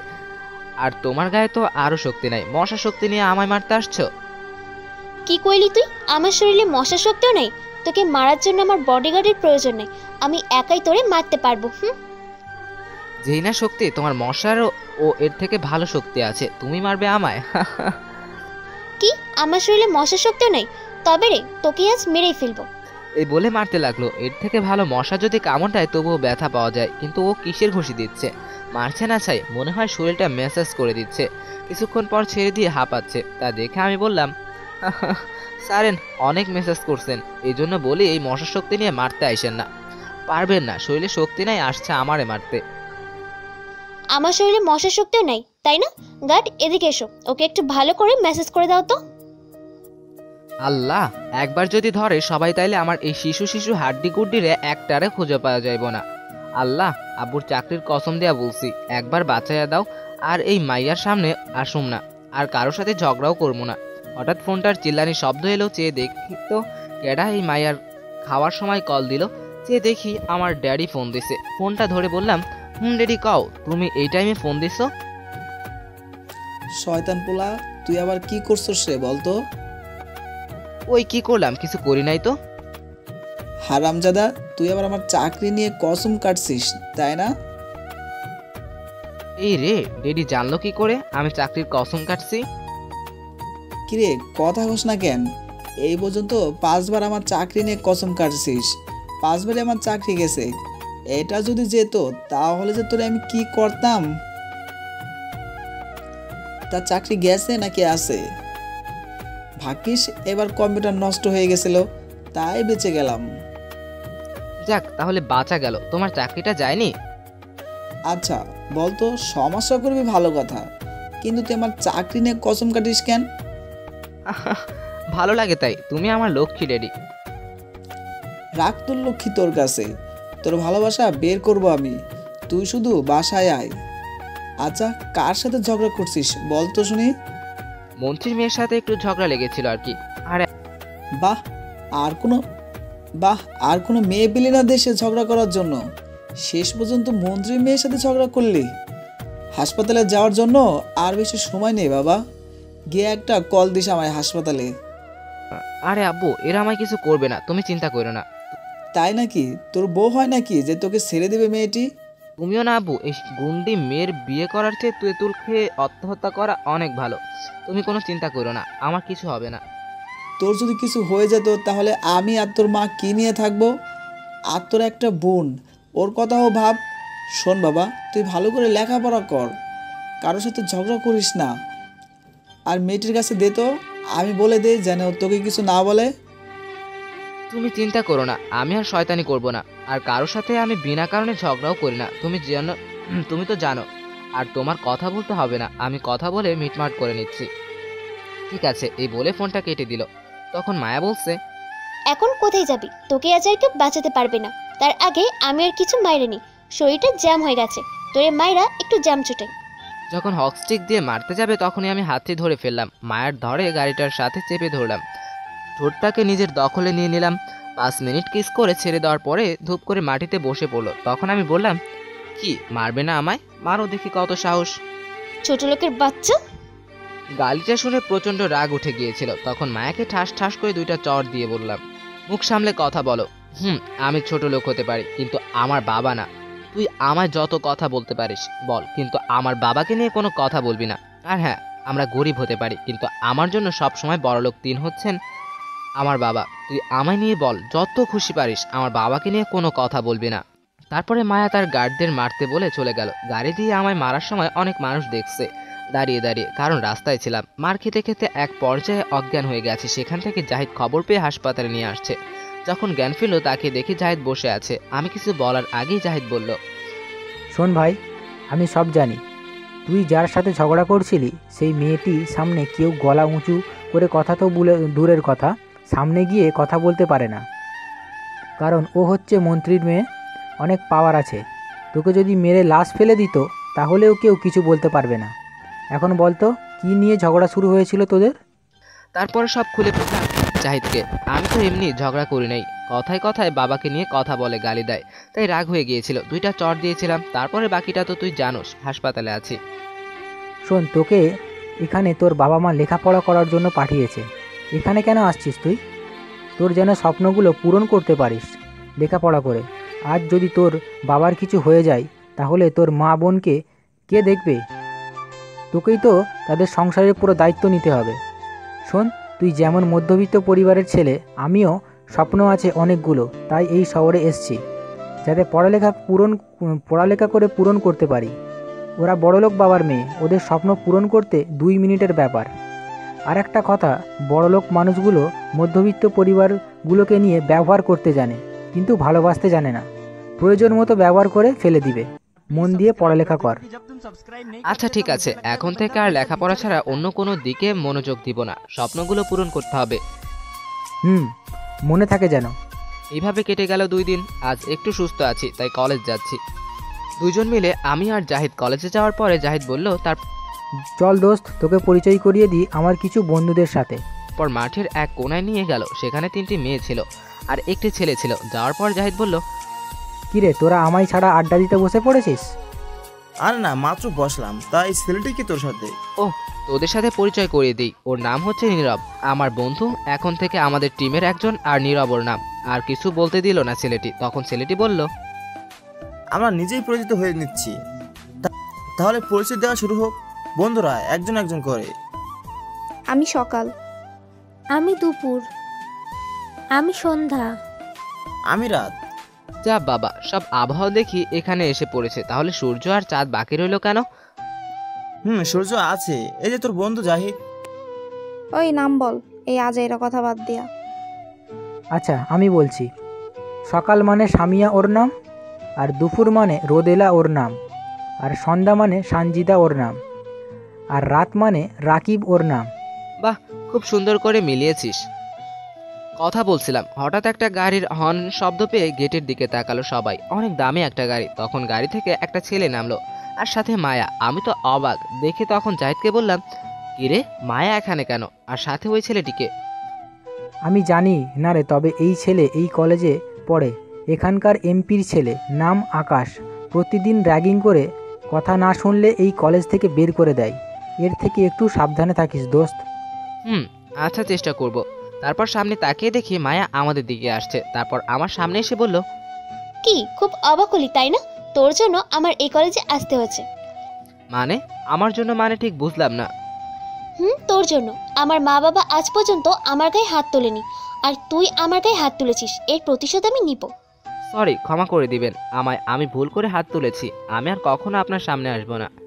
আর তোমার গায়ে তো আরও শক্তি নাই। মশা শক্তি নিয়ে আমায় মারতে আসছো? কি কইলি তুই? আমার শরীরে মশা শক্তিও নেই? তোকে মারার জন্য আমার বডিগার্ডের প্রয়োজন নেই। আমি একাই তোরে মারতে পারব হুম? যেই না শক্তি তোমার মশারও ও এর থেকে ভালো শক্তি আছে। তুমি মারবে আমায়। কি? আমার শরীরে মশা শক্তিও নেই? তবে রে তোকে আজ মেরেই ফেলব। এই বলে মারতে লাগল। এর থেকে ভালো মশা যদি কামড় দেয় তবুও ব্যথা পাওয়া যায় কিন্তু ও কিসের ঘুষি দিচ্ছে? মারছে না চাই মনে হয় শরীরটা ম্যাসাজ করে দিচ্ছে। কিছুক্ষণ পর ছেড়ে দিয়ে হাঁপাচ্ছে। তা দেখে আমি বললাম সারেন অনেক মেসেজ করছেন। এই জন্য বলি এই মশা শক্তি নিয়ে মারতে আইসেন না। পারবেন না শরীরে শক্তি নাই আসছে আমারে মারতে। আমার শরীরে মশা শক্তিও নাই তাই না? গার্ড এদিকে এসো। ওকে একটু ভালো করে মেসেজ করে দাও তো। আল্লাহ, একবার যদি ধরে, সবাই তাইলে আমার এই শিশু শিশু হাড্ডি গুড্ডিরে একটারে খুঁজে পাওয়া যাইব না। আল্লাহ, আব্বুর চাকরির কসম দেয়া বলছি, একবার বাঁচাইয়া দাও, আর এই মাইয়ার সামনে আসুম না, আর কারোর সাথে ঝগড়াও করব না। হঠাৎ ফোনটার চিল্লানি শব্দ এলো, চেয়ে দেখি তো, কেডা এই মাইয়ার খাওয়ার সময় কল দিল, চেয়ে দেখি আমার ড্যাডি ফোন দিছে। ফোনটা ধরে বললাম, হুম ড্যাডি, কও, তুমি এই টাইমে ফোন দিছো? শয়তান পোলা, তুই আবার কি করছস রে বলতো? ওই কি করলাম? কিছু করি নাই তো। হারামজাদা তুই আবার আমার চাকরি নিয়ে কসম কাটছিস তাই না? এই রে ডেডি জানলো কি করে? আমি চাকরির কসম কাটছি। কিরে কথা হোস না কেন? এই পর্যন্ত পাঁচবার আমার চাকরি নিয়ে কসম কাটছিস। পাঁচবারই আমার চাকরি গেছে। এটা যদি যেত তাহলে যে তোরে আমি কি করতাম? তার চাকরি গেছে নাকি আছে? ভাগ্যিস এবার কম্পিউটার নষ্ট হয়ে গেছিল তাই বেঁচে গেলাম। যাক তাহলে বাঁচা গেল। তোমার চাকরিটা যায়নি? আচ্ছা বলতো সমস্যা করবি ভালো কথা কিন্তু তুই আমার চাকরি নিয়ে কসম কাটিস কেন? ভালো লাগে তাই তুমি আমার লক্ষ্মী রেডি রাখ তোর লক্ষ্মী তোর কাছে তোর ভালোবাসা বের করব আমি তুই শুধু বাসায় আয়। আচ্ছা কার সাথে ঝগড়া করছিস বল তো শুনি। মন্ত্রীর মেয়ের সাথে একটু ঝগড়া লেগেছিল আর কি। আর বাহ আর কোনো বাহ আর কোনো মেয়ে পেলি না দেশে ঝগড়া করার জন্য। শেষ পর্যন্ত মন্ত্রীর মেয়ের সাথে ঝগড়া করলি। হাসপাতালে যাওয়ার জন্য আর বেশি সময় নেই বাবা। গিয়ে একটা কল দিস আমায় হাসপাতালে। আরে আব্বু এরা আমায় কিছু করবে না তুমি চিন্তা করো না। তাই নাকি? তোর বউ হয় নাকি যে তোকে ছেড়ে দেবে মেয়েটি? তুমিও না আব্বু এই গুন্ডি মেয়ের বিয়ে করার চেয়ে তুই খেয়ে আত্মহত্যা করা অনেক ভালো। তুমি কোনো চিন্তা করো না আমার কিছু হবে না। তোর যদি কিছু হয়ে যেত তাহলে আমি আর তোর মা কী নিয়ে থাকব? আর তোর একটা বোন ওর কথাও ভাব। শোন বাবা তুই ভালো করে লেখাপড়া কর কারোর সাথে ঝগড়া করিস না। আর মেয়েটির কাছে দে তো আমি বলে দেই যেন তোকে কিছু না বলে। তুমি চিন্তা করো না আমি আর শয়তানি করব না। আর কারোর সাথে আমি বিনা কারণে ঝগড়াও করি না। তুমি যেন তুমি তো জানো। আর তোমার কথা বলতে হবে না। আমি কথা বলে মিটমাট করে নিচ্ছি। ঠিক আছে এই বলে ফোনটা কেটে দিল। তখন মায়া বলছে এখন কোথায় যাবি? তোকে আজ আর কেউ বাঁচাতে পারবে না। তার আগে আমি আর কিছু মাইরে নি শরীরটা জ্যাম হয়ে গেছে। তোরে মাইরা একটু জ্যাম ছুটাই। যখন হকস্টিক দিয়ে মারতে যাবে তখনই আমি হাতটি ধরে ফেললাম। মায়ের ধরে গাড়িটার সাথে চেপে ধরলাম। ঠোঁটটাকে নিজের দখলে নিয়ে নিলাম। পাঁচ মিনিট কিস করে ছেড়ে দেওয়ার পরে ধূপ করে মাটিতে বসে পড়ল। তখন আমি বললাম কি মারবে না আমায়? মারো দেখি কত সাহস। ছোট লোকের বাচ্চা? গালিটা শুনে প্রচণ্ড রাগ উঠে গিয়েছিল। তখন মায়াকে ঠাস ঠাস করে দুইটা চর দিয়ে বললাম মুখ সামলে কথা বলো। হুম আমি ছোট লোক হতে পারি কিন্তু আমার বাবা না। তুই আমায় যত কথা বলতে পারিস বল কিন্তু আমার বাবাকে নিয়ে কোনো কথা বলবি না। আর হ্যাঁ আমরা গরিব হতে পারি কিন্তু আমার জন্য সব সময় বড়লোক তিন হচ্ছেন আমার বাবা, তুই আমায় নিয়ে বল, যত খুশি পারিস, আমার বাবাকে নিয়ে কোনো কথা বলবি না। তারপরে মায়া তার গার্ডদের মারতে বলে চলে গেল। গাড়ি দিয়ে আমায় মারার সময় অনেক মানুষ দেখছে। দাঁড়িয়ে দাঁড়িয়ে, কারণ রাস্তায় ছিলাম। মার খেতে খেতে এক পর্যায়ে অজ্ঞান হয়ে গেছে। সেখান থেকে জাহিদ খবর পেয়ে হাসপাতালে নিয়ে আসছে। যখন জ্ঞান ফিরল, তাকে দেখে জাহিদ বসে আছে। আমি কিছু বলার আগেই জাহিদ বলল, শোন ভাই, আমি সব জানি। তুই যার সাথে ঝগড়া করছিলি, সেই মেয়েটি সামনে কেউ গলা উঁচু করে কথা তো বলে দূরের কথা। সামনে গিয়ে কথা বলতে পারে না। কারণ ও হচ্ছে মন্ত্রীর মেয়ে অনেক পাওয়ার আছে। তোকে যদি মেরে লাশ ফেলে দিত তাহলেও কেউ কিছু বলতে পারবে না। এখন বলতো কি নিয়ে ঝগড়া শুরু হয়েছিল তোদের? তারপরে সব খুলে বললাম জাহিদকে আমি তো এমনি ঝগড়া করি নাই। কথায় কথায় বাবাকে নিয়ে কথা বলে গালি দেয়। তাই রাগ হয়ে গিয়েছিল। দুইটা চট দিয়েছিলাম। তারপরে বাকিটা তো তুই জানোস হাসপাতালে আছি। শোন তোকে এখানে তোর বাবা মা লেখাপড়া করার জন্য পাঠিয়েছে। এখানে কেন আসছিস তুই? তোর যেন স্বপ্নগুলো পূরণ করতে পারিস, লেখাপড়া করে। আজ যদি তোর বাবার কিছু হয়ে যায়, তাহলে তোর মা বোনকে কে দেখবে? তোকেই তো তাদের সংসারের পুরো দায়িত্ব নিতে হবে। শোন, তুই যেমন মধ্যবিত্ত পরিবারের ছেলে, আমিও স্বপ্ন আছে অনেকগুলো, তাই এই শহরে এসছি। যাতে পড়ালেখা পূরণ, পড়ালেখা করে পূরণ করতে পারি। ওরা বড়লোক বাবার মেয়ে, ওদের স্বপ্ন পূরণ করতে দুই মিনিটের ব্যাপার। আর একটা কথা বড়লোক মানুষগুলো মধ্যবিত্ত পরিবারগুলোকে নিয়ে ব্যবহার করতে জানে কিন্তু ভালোবাসতে জানে না। প্রয়োজন মতো ব্যবহার করে ফেলে দিবে। মন দিয়ে পড়ালেখা কর। আচ্ছা ঠিক আছে। এখন থেকে আর লেখাপড়া ছাড়া অন্য কোনো দিকে মনোযোগ দিব না। স্বপ্নগুলো পূরণ করতে হবে। হুম মনে থাকে যেন। এইভাবে কেটে গেল দুই দিন। আজ একটু সুস্থ আছি তাই কলেজ যাচ্ছি। দুজন মিলে আমি আর জাহিদ কলেজে যাওয়ার পরে জাহিদ বলল তার চল দোস্ত তোকে পরিচয় করিয়ে দিই আমার কিছু বন্ধুদের সাথে। পর মাঠের এক কোনায় নিয়ে গেল সেখানে তিনটি মেয়ে ছিল আর একটি ছেলে ছিল। যাওয়ার পর জাহিদ বলল কিরে তোরা আমায় ছাড়া আড্ডা দিতে বসে পড়েছিস? আর না মাত্র বসলাম। তাই ছেলেটি কি তোর সাথে? ও তোদের সাথে পরিচয় করিয়ে দিই। ওর নাম হচ্ছে নীরব। আমার বন্ধু এখন থেকে আমাদের টিমের একজন আর নীরব ওর নাম। আর কিছু বলতে দিল না ছেলেটি। তখন ছেলেটি বলল আমরা নিজেই পরিচিত হয়ে নিচ্ছি। তা- তাহলে পরিচয় দেওয়া শুরু হোক। বন্ধুরা একজন একজন করে। আমি সকাল। আমি দুপুর। আমি সন্ধ্যা। আমি রাত। যা বাবা সব আবহাওয়া দেখি এখানে এসে পড়েছে। তাহলে সূর্য আর চাঁদ বাকি রইল কেন? হুম সূর্য আছে। এই যে তোর বন্ধু জাহিদ। ওই নাম বল এই আজাইরা কথা বাদ দিয়া। আচ্ছা আমি বলছি সকাল মানে সামিয়া ওর নাম আর দুপুর মানে রোদেলা ওর নাম আর সন্ধ্যা মানে সানজিদা ওর নাম। আর রাত মানে রাকিব ওর নাম। বাহ খুব সুন্দর করে মিলিয়েছিস। কথা বলছিলাম হঠাৎ একটা গাড়ির হর্ন শব্দ পেয়ে গেটের দিকে তাকালো সবাই। অনেক দামি একটা গাড়ি। তখন গাড়ি থেকে একটা ছেলে নামলো আর সাথে মায়া। আমি তো অবাক। দেখে তখন জাহিদকে বললাম কিরে মায়া এখানে কেন? আর সাথে ওই ছেলেটিকে? আমি জানি না রে তবে এই ছেলে এই কলেজে পড়ে। এখানকার এমপির ছেলে নাম আকাশ। প্রতিদিন র্যাগিং করে কথা না শুনলে এই কলেজ থেকে বের করে দেয়। এর থেকে একটু সাবধানে থাকিস দোস্ত। হুম আচ্ছা চেষ্টা করব। তারপর সামনে তাকিয়ে দেখি মায়া আমাদের দিকে আসছে। তারপর আমার সামনে এসে বলল কি খুব অবাক হলি তাই না? তোর জন্য আমার এই কলেজে আসতে হচ্ছে মানে? আমার জন্য মানে ঠিক বুঝলাম না। হুম তোর জন্য। আমার মা বাবা আজ পর্যন্ত আমার গায়ে হাত তোলেনি। আর তুই আমার গায়ে হাত তুলেছিস এর প্রতিশোধ আমি নিব। সরি ক্ষমা করে দিবেন। আমায় আমি ভুল করে হাত তুলেছি। আমি আর কখনো আপনার সামনে আসব না।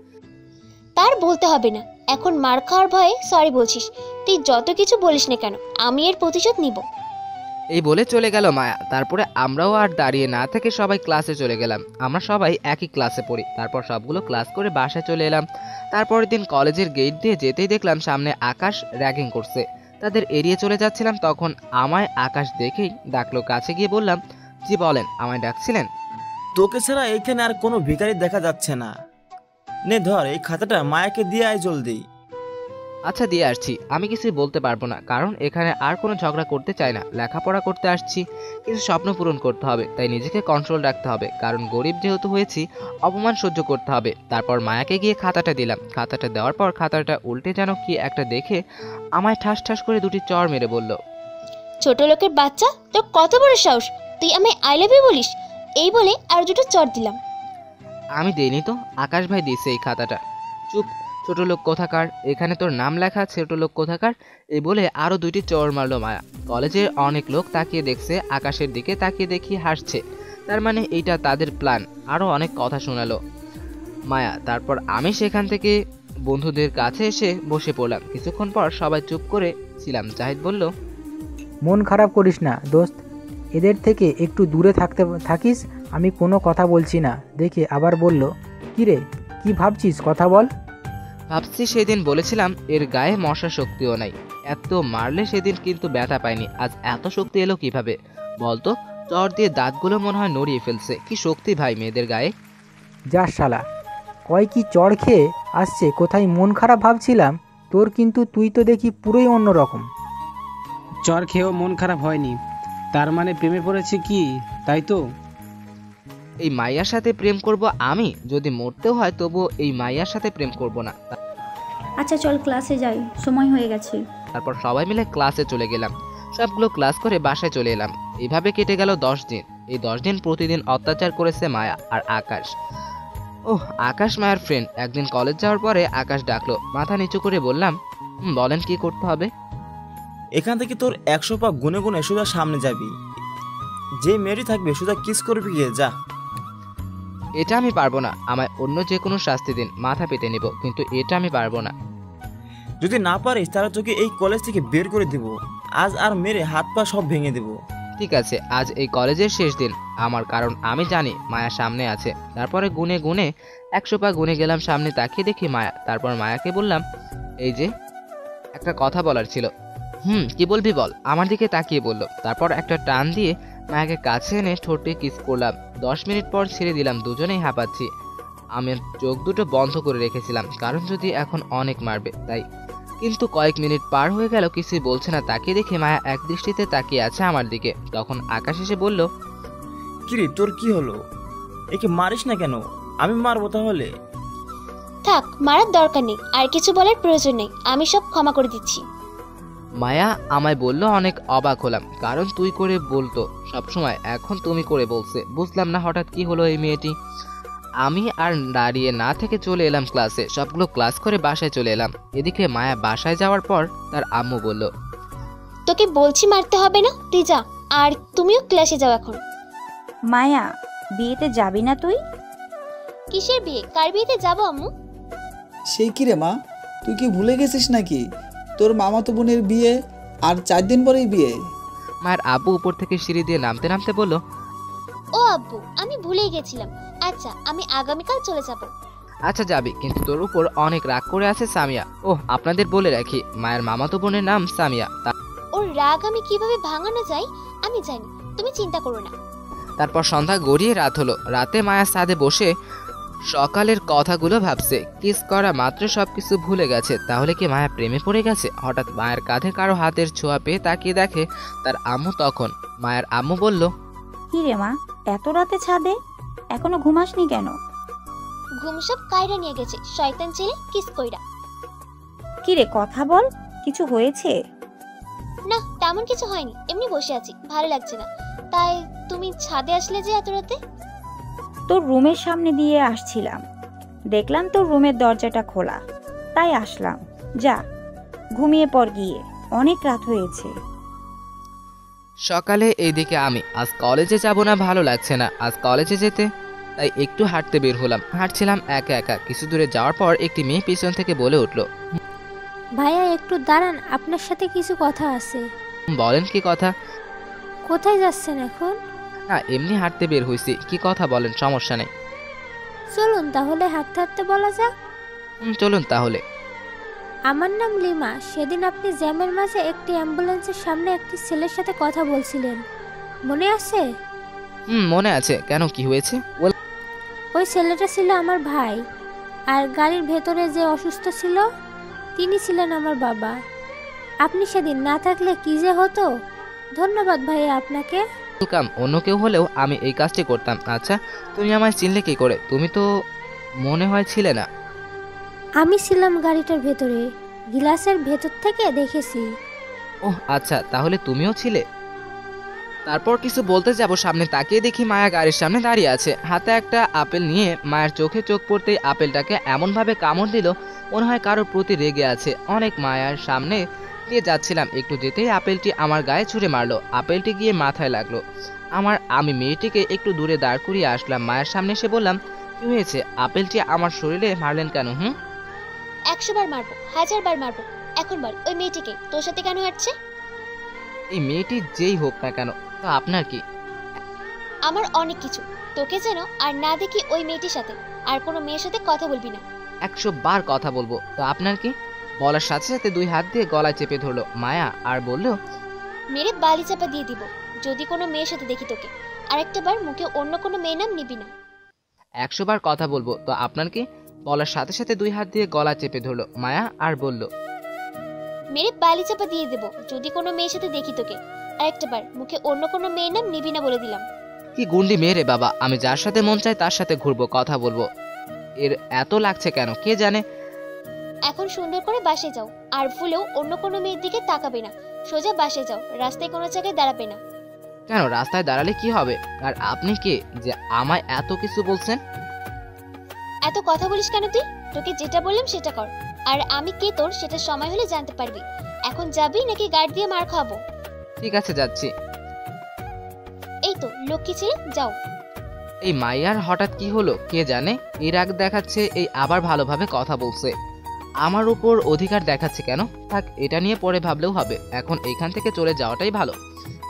তার বলতে হবে না। এখন মার খাওয়ার ভয়ে সরি বলছিস। তুই যত কিছু বলিস না কেন আমি এর প্রতিশোধ নিব। এই বলে চলে গেল মায়া। তারপরে আমরাও আর দাঁড়িয়ে না থেকে সবাই ক্লাসে চলে গেলাম। আমরা সবাই একই ক্লাসে পড়ি। তারপর সবগুলো ক্লাস করে বাসায় চলে এলাম। তারপরের দিন কলেজের গেট দিয়ে যেতেই দেখলাম সামনে আকাশ র্যাগিং করছে। তাদের এড়িয়ে চলে যাচ্ছিলাম তখন আমায় আকাশ দেখেই ডাকলো কাছে গিয়ে বললাম জি বলেন আমায় ডাকছিলেন? তোকে ছাড়া এইখানে আর কোনো ভিখারি দেখা যাচ্ছে না। নে ধর এই খাতাটা মায়াকে দিয়ে আয় জলদি। আচ্ছা দিয়ে আসছি। আমি কিছুই বলতে পারব না কারণ এখানে আর কোনো ঝগড়া করতে চাই না। লেখাপড়া করতে আসছি কিছু স্বপ্ন পূরণ করতে হবে তাই নিজেকে কন্ট্রোল রাখতে হবে। কারণ গরিব যেহেতু হয়েছি অপমান সহ্য করতে হবে। তারপর মায়াকে গিয়ে খাতাটা দিলাম। খাতাটা দেওয়ার পর খাতাটা উল্টে যেন কি একটা দেখে আমায় ঠাস ঠাস করে দুটি চর মেরে বলল ছোট লোকের বাচ্চা তোর কত বড় সাহস? তুই আমায় আই লাভ ইউ বলিস? এই বলে আর দুটো চর দিলাম। আমি দেইনি তো। আকাশ ভাই দিয়েছে এই খাতাটা। চুপ, ছোট লোক কোথাকার? এখানে তোর নাম লেখা ছোট লোক কোথাকার? এই বলে আরও দুইটি চর মারলো মায়া। কলেজের অনেক লোক তাকিয়ে দেখছে, আকাশের দিকে তাকিয়ে দেখি হাসছে। তার মানে এইটা তাদের প্ল্যান আরও অনেক কথা শোনালো। মায়া, তারপর আমি সেখান থেকে বন্ধুদের কাছে এসে বসে পড়লাম। কিছুক্ষণ পর সবাই চুপ করে ছিলাম। জাহিদ বলল, মন খারাপ করিস না, দোস্ত। এদের থেকে একটু দূরে থাকতে থাকিস আমি কোনো কথা বলছি না। দেখে আবার বলল কিরে কি ভাবছিস? কথা বল। ভাবছি সেদিন বলেছিলাম এর গায়ে মশা শক্তিও নাই। এত মারলে সেদিন কিন্তু ব্যথা পায়নি আজ এত শক্তি এলো কীভাবে? বলতো চর দিয়ে দাঁতগুলো মনে হয় নড়িয়ে ফেলছে। কি শক্তি ভাই মেয়েদের গায়ে? যা শালা কয় কি চড় খেয়ে আসছে কোথায় মন খারাপ ভাবছিলাম। তোর কিন্তু তুই তো দেখি পুরোই অন্যরকম। চর খেয়েও মন খারাপ হয়নি। তার মানে প্রেমে পড়েছে কি? তাই তো? এই মাইয়ার সাথে প্রেম করব আমি? যদি মরতেও হয় তবুও এই মাইয়ার সাথে প্রেম করব না। আচ্ছা চল ক্লাসে যাই। সময় হয়ে গেছে। তারপর সবাই মিলে ক্লাসে চলে গেলাম। সবগুলো ক্লাস করে বাসায় চলে এলাম। এইভাবে কেটে গেল দশ দিন। এই দশ দিন প্রতিদিন অত্যাচার করেছে মায়া আর আকাশ। ওহ আকাশ মায়ার ফ্রেন্ড একদিন কলেজ যাওয়ার পরে আকাশ ডাকলো। মাথা নিচু করে বললাম বলেন কি করতে হবে? এখান থেকে তোর একশো পা গুনে গুনে সোজা সামনে যাবি। যে মেয়েটি থাকবে সোজা কিস করবি গিয়ে যা। এটা আমি পারব না। আমায় অন্য যে কোনো শাস্তি দিন। মাথা পেতে নিব কিন্তু এটা আমি পারব না। যদি না পারিস তাহলে তোকে এই কলেজ থেকে বের করে দিব। আজ আর মেরে হাত পা সব ভেঙে দেব। ঠিক আছে আজ এই কলেজের শেষ দিন। আমার কারণ আমি জানি মায়া সামনে আছে। তারপরে গুনে গুনে একশো পা গুনে গেলাম সামনে তাকিয়ে দেখি মায়া। তারপর মায়াকে বললাম এই যে একটা কথা বলার ছিল। হুম কি বলবি বল? আমার দিকে তাকিয়ে বলল। তারপর একটা টান দিয়ে মায়াকে কাছে এনে ঠোঁটে কিস করলাম। দশ মিনিট পর ছেড়ে দিলাম দুজনেই হাঁপাচ্ছি। আমি চোখ দুটো বন্ধ করে রেখেছিলাম কারণ যদি এখন অনেক মারবে তাই। কিন্তু কয়েক মিনিট পার হয়ে গেল কিছুই বলছে না। তাকে দেখে মায়া এক দৃষ্টিতে তাকিয়ে আছে আমার দিকে। তখন আকাশ এসে বলল কিরে তোর কি হলো? একে মারিস না কেন? আমি মারবো তাহলে? থাক মারার দরকার নেই। আর কিছু বলার প্রয়োজন নেই। আমি সব ক্ষমা করে দিচ্ছি। মায়া আমায় বলল অনেক অবাক হলাম। কারণ তুই করে বলতো। সবসময় এখন তুমি করে বলছে। বুঝলাম না হঠাৎ কি হলো এই মেয়েটি। আমি আর দাঁড়িয়ে না থেকে চলে এলাম ক্লাসে। সবগুলো ক্লাস করে বাসায় চলে এলাম। এদিকে মায়া বাসায় যাওয়ার পর তার আম্মু বলল তোকে বলছি মারতে হবে না? তুই যা। আর তুমিও ক্লাসে যাও এখন। মায়া বিয়েতে যাবি না তুই? কিসের বিয়ে? কার বিয়েতে যাব আম্মু? সেই কি রে মা? তুই কি ভুলে গেছিস নাকি? তোর মামাতো বোনের বিয়ে আর চার দিন পরেই বিয়ে। মায়ের আব্বু উপর থেকে সিঁড়ি দিয়ে নামতে নামতে বলল ও আব্বু আমি ভুলেই গেছিলাম। আচ্ছা আমি আগামীকাল চলে যাব। আচ্ছা যাবি কিন্তু তোর উপর অনেক রাগ করে আছে সামিয়া। ও আপনাদের বলে রাখি মায়ের মামাতো বোনের নাম সামিয়া। তা- ওর রাগ আমি কীভাবে ভাঙানো যায় আমি জানি তুমি চিন্তা করো না। তারপর সন্ধ্যা গড়িয়ে রাত হলো। রাতে মায়া সাদে বসে সকালের কথাগুলো ভাবছে। কিস করা মাত্র সবকিছু ভুলে গেছে। তাহলে কি মায়া প্রেমে পড়ে গেছে? হঠাৎ মায়ের কাঁধে কারও হাতের ছোঁয়া পেয়ে তাকিয়ে দেখে তার আম্মু তখন। মায়ের আম্মু বলল কি রে মা এত রাতে ছাদে? এখনও ঘুমাসনি কেন? ঘুম সব কায়রা নিয়ে গেছে। শয়তান ছেলে কিস কইরা। কি রে কথা বল কিছু হয়েছে? না তেমন কিছু হয়নি। এমনি বসে আছি ভালো লাগছে না। তাই তুমি ছাদে আসলে যে এত রাতে? তোর রুমের সামনে দিয়ে আসছিলাম। দেখলাম তোর রুমের দরজাটা খোলা। তাই আসলাম। যা ঘুমিয়ে পর গিয়ে। অনেক রাত হয়েছে। সকালে এইদিকে আমি। আজ কলেজে যাব না ভালো লাগছে না। আজ কলেজে যেতে তাই একটু হাঁটতে বের হলাম। হাঁটছিলাম একা একা। কিছু দূরে যাওয়ার পর একটি মেয়ে পিছন থেকে বলে উঠল ভাইয়া একটু দাঁড়ান। আপনার সাথে কিছু কথা আছে। বলেন কি কথা? কোথায় যাচ্ছেন এখন? না এমনি হাঁটতে বের হইছি। কি কথা বলেন সমস্যা নেই। চলুন তাহলে হাঁটতে হাঁটতে বলা যাক। হুম, চলুন তাহলে। আমার নাম লিমা। সেদিন আপনি জ্যামের মাঝে একটি অ্যাম্বুলেন্সের সামনে একটি ছেলের সাথে কথা বলছিলেন। মনে আছে? হুম মনে আছে। কেন কি হয়েছে? বল- ওই ছেলেটা ছিল আমার ভাই আর গাড়ির ভেতরে যে অসুস্থ ছিল তিনি ছিলেন আমার বাবা। আপনি সেদিন না থাকলে কি যে হতো? ধন্যবাদ ভাইয়া আপনাকে। ওয়েলকাম অন্য কেউ হলেও আমি এই কাজটি করতাম। আচ্ছা তুমি আমায় চিনলে কি করে? তুমি তো মনে হয় ছিলে না। আমি ছিলাম গাড়িটার ভেতরে গ্লাসের ভেতর থেকে দেখেছি। ওহ আচ্ছা তাহলে তুমিও ছিলে? তারপর কিছু বলতে যাব সামনে তাকিয়ে দেখি মায়া গাড়ির সামনে দাঁড়িয়ে আছে। হাতে একটা আপেল নিয়ে মায়ের চোখে চোখ পড়তেই আপেলটাকে এমনভাবে কামড় দিল মনে হয় কারোর প্রতি রেগে আছে। অনেক মায়ার সামনে দিয়ে যাচ্ছিলাম। একটু যেতেই আপেলটি আমার গায়ে ছুঁড়ে মারলো। আপেলটি গিয়ে মাথায় লাগল। আমার আমি মেয়েটিকে একটু দূরে দাঁড় করিয়ে আসলাম। মায়ের সামনে এসে বললাম কি হয়েছে? আপেলটি আমার শরীরে মারলেন কেন হুম? একশো বার মারবো হাজার বার মারবো। এখন বল ওই মেয়েটিকে তোর সাথে কেন হাঁটছে এই মেয়েটি যেই হোক না কেন তো আপনার কি? আমার অনেক কিছু। তোকে যেন আর না দেখি ওই মেয়েটির সাথে। আর কোনো মেয়ের সাথে কথা বলবি না। একশো বার কথা বলব তো আপনার কি? বলার সাথে সাথে দুই হাত দিয়ে গলায় চেপে ধরলো। মায়া আর বলল মেরে বালি চাপা দিয়ে দিব। যদি কোনো মেয়ের সাথে দেখি তোকে আরেকটা বার মুখে অন্য কোনো মেয়ের নাম নিবি না। একশো বার কথা বলব তো আপনার কি? বলার সাথে সাথে দুই হাত দিয়ে গলা চেপে ধরলো। মায়া আর বলল মেরে বালি চাপা দিয়ে দেব। যদি কোনো মেয়ের সাথে দেখি তোকে আরেকটা বার মুখে অন্য কোনো মেয়ের নাম নিবি না বলে দিলাম। কি গুন্ডি মেয়ে রে বাবা আমি যার সাথে মন চায় তার সাথে ঘুরবো কথা বলব। এর এত লাগছে কেন? কে জানে? এখন সুন্দর করে বাসে যাও। আর ভুলেও অন্য কোনো মেয়ের দিকে তাকাবে না। সোজা বাসে যাও। রাস্তায় কোনো জায়গায় দাঁড়াবে না। কেন? রাস্তায় দাঁড়ালে কি হবে? আর আপনি কে যে আমায় এত কিছু বলছেন? এত কথা বলিস কেন তুই? তোকে যেটা বললাম সেটা কর। আর আমি কে তোর সেটা সময় হলে জানতে পারবি। এখন যাবি নাকি গার্ড দিয়ে মার খাব ঠিক আছে যাচ্ছি। এই তো লক্ষ্মী ছেলে যাও। এই মাইয়ার হঠাৎ কি হলো? কে জানে? এর আগ দেখাচ্ছে এই আবার ভালোভাবে কথা বলছে। আমার উপর অধিকার দেখাচ্ছে কেন? থাক এটা নিয়ে পরে ভাবলেও হবে। এখন এখান থেকে চলে যাওয়াটাই ভালো।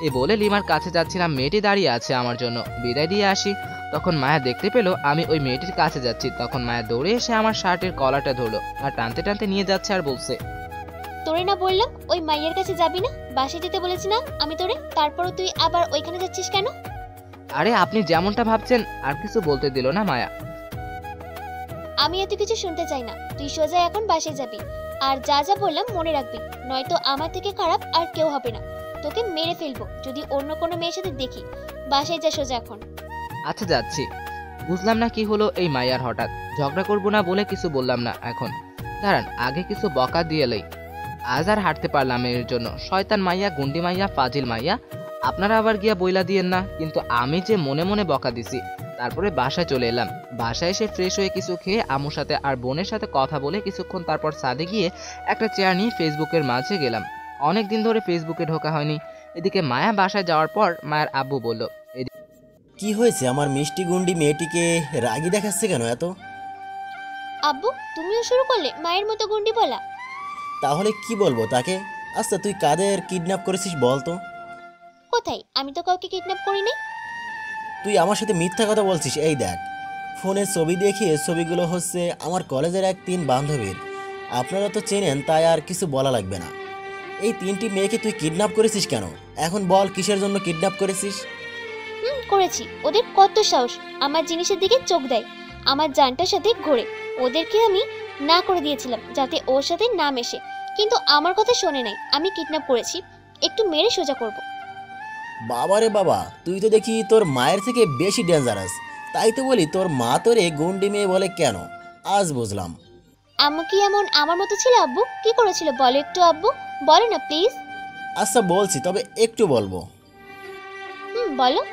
এ বলে লিমার কাছে যাচ্ছিলাম মেয়েটি দাঁড়িয়ে আছে আমার জন্য। বিদায় দিয়ে আসি। তখন মায়া দেখতে পেল আমি ওই মেয়েটির কাছে যাচ্ছি। তখন মায়া দৌড়ে এসে আমার শার্টের কলাটা ধরলো আর টানতে টানতে নিয়ে যাচ্ছে আর বলছে তোরে না বললাম ওই মাইয়ের কাছে যাবি না? বাসে যেতে বলেছি না আমি তোরে? তারপরও তুই আবার ওইখানে যাচ্ছিস কেন? আরে আপনি যেমনটা ভাবছেন আর কিছু বলতে দিল না মায়া। আমি এত কিছু শুনতে চাই না। তুই সোজা এখন বাসে যাবি। আর যা যা বললাম মনে রাখবি। নয়তো আমার থেকে খারাপ আর কেউ হবে না। তোকে মেরে ফেলব, যদি অন্য কোনো মেয়ের সাথে দেখি। বাসায় যা সোজা এখন। আচ্ছা যাচ্ছি। বুঝলাম না কি হলো এই মাইয়ার হঠাৎ। ঝগড়া করব না বলে কিছু বললাম না এখন। দাঁড়ান, আগে কিছু বকা দিয়ে লই। আজ আর হাঁটতে পারলাম এর জন্য। শয়তান মাইয়া, গুন্ডি মাইয়া, ফাজিল মাইয়া। আপনারা আবার গিয়া বইলা দিয়েন না। কিন্তু আমি যে মনে মনে বকা দিছি তারপরে বাসায় চলে এলাম। বাসায় এসে ফ্রেশ হয়ে কিছু খেয়ে আমুর সাথে আর বোনের সাথে কথা বলে কিছুক্ষণ তারপর সাদে গিয়ে একটা চেয়ার নিয়ে ফেসবুকের মাঝে গেলাম। অনেক দিন ধরে ফেসবুকে ঢোকা হয়নি। এদিকে মায়া বাসায় যাওয়ার পর মায়ের আব্বু বলল কি হয়েছে? আমার মিষ্টি গুন্ডি মেয়েটিকে রাগি দেখাচ্ছে কেন এত? আব্বু তুমিও শুরু করলে মায়ের মতো গুন্ডি বলা। তাহলে কি বলব তাকে? আচ্ছা তুই কাদের কিডন্যাপ করেছিস বল তো। কোথায়? আমি তো কাউকে কিডন্যাপ করিনি। তুই আমার সাথে মিথ্যা কথা বলছিস, এই দেখ। ফোনে ছবি দেখিয়ে ছবিগুলো হচ্ছে আমার কলেজের এক তিন বান্ধবীর। আপনারা তো চেনেন, তাই আর কিছু বলা লাগবে না। এই তিনটি মেয়েকে তুই কিডন্যাপ করেছিস কেন? এখন বল, কিসের জন্য কিডন্যাপ করেছিস? হুম, করেছি। ওদের কত সাহস। আমার জিনিসের দিকে চোখ দেয়। আমার জানটার সাথে ঘোরে। ওদেরকে আমি না করে দিয়েছিলাম, যাতে ওর সাথে না মেশে। কিন্তু আমার কথা শোনে নাই। আমি কিডন্যাপ করেছি। একটু মেরে সোজা করব। বাবারে বাবা তুই তো দেখি তোর মায়ের থেকে বেশি ডেঞ্জারাস তাই তো বলি তোর মা তোরে গুন্ডি মেয়ে বলে কেন? আজ বুঝলাম। আম্মু কি এমন আমার মতো ছিল আব্বু? কি করেছিল বলো একটু আব্বু? বলো না প্লিজ আচ্ছা বলছি তবে একটু বলব। হুম বলো।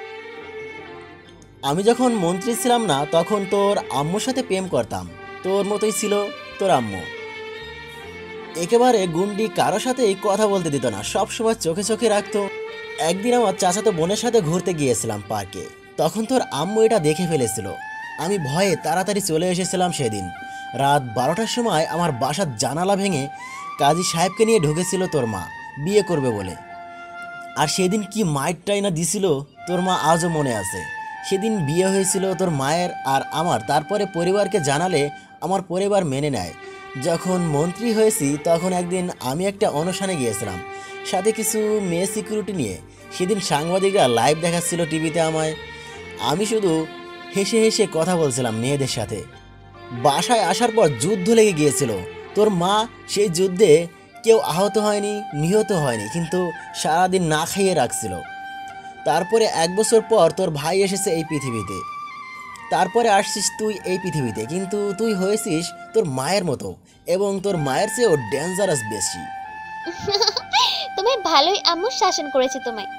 আমি যখন মন্ত্রী ছিলাম না তখন তোর আম্মুর সাথে প্রেম করতাম। তোর মতোই ছিল তোর আম্মু। একেবারে গুন্ডি কারও সাথেই কথা বলতে দিত না সব সময় চোখে চোখে রাখতো। একদিন আমার চাচাতো বোনের সাথে ঘুরতে গিয়েছিলাম পার্কে। তখন তোর আম্মু এটা দেখে ফেলেছিল। আমি ভয়ে তাড়াতাড়ি চলে এসেছিলাম সেদিন। রাত বারোটার সময় আমার বাসার জানালা ভেঙে কাজী সাহেবকে নিয়ে ঢুকেছিল তোর মা, বিয়ে করবে বলে। আর সেদিন কি মাইটটাই না দিছিল, তোর মা আজও মনে আছে। সেদিন বিয়ে হয়েছিল তোর মায়ের আর আমার, তারপরে পরিবারকে জানালে আমার পরিবার মেনে নেয়। যখন মন্ত্রী হয়েছি, তখন একদিন আমি একটা অনুষ্ঠানে গিয়েছিলাম। সাথে কিছু মেয়ে সিকিউরিটি নিয়ে সেদিন সাংবাদিকরা লাইভ দেখাচ্ছিল টিভিতে আমায়। আমি শুধু হেসে হেসে কথা বলছিলাম মেয়েদের সাথে। বাসায় আসার পর যুদ্ধ লেগে গিয়েছিল। তোর মা সেই যুদ্ধে কেউ আহত হয়নি, নিহত হয়নি, কিন্তু সারাদিন না খাইয়ে রাখছিল। তারপরে এক বছর পর তোর ভাই এসেছে এই পৃথিবীতে। তারপরে আসছিস তুই এই পৃথিবীতে, কিন্তু তুই হয়েছিস তোর মায়ের মতো এবং তোর মায়ের চেয়েও ডেঞ্জারাস বেশি। তোমায় ভালোই আম্মু শাসন করেছে তোমায়।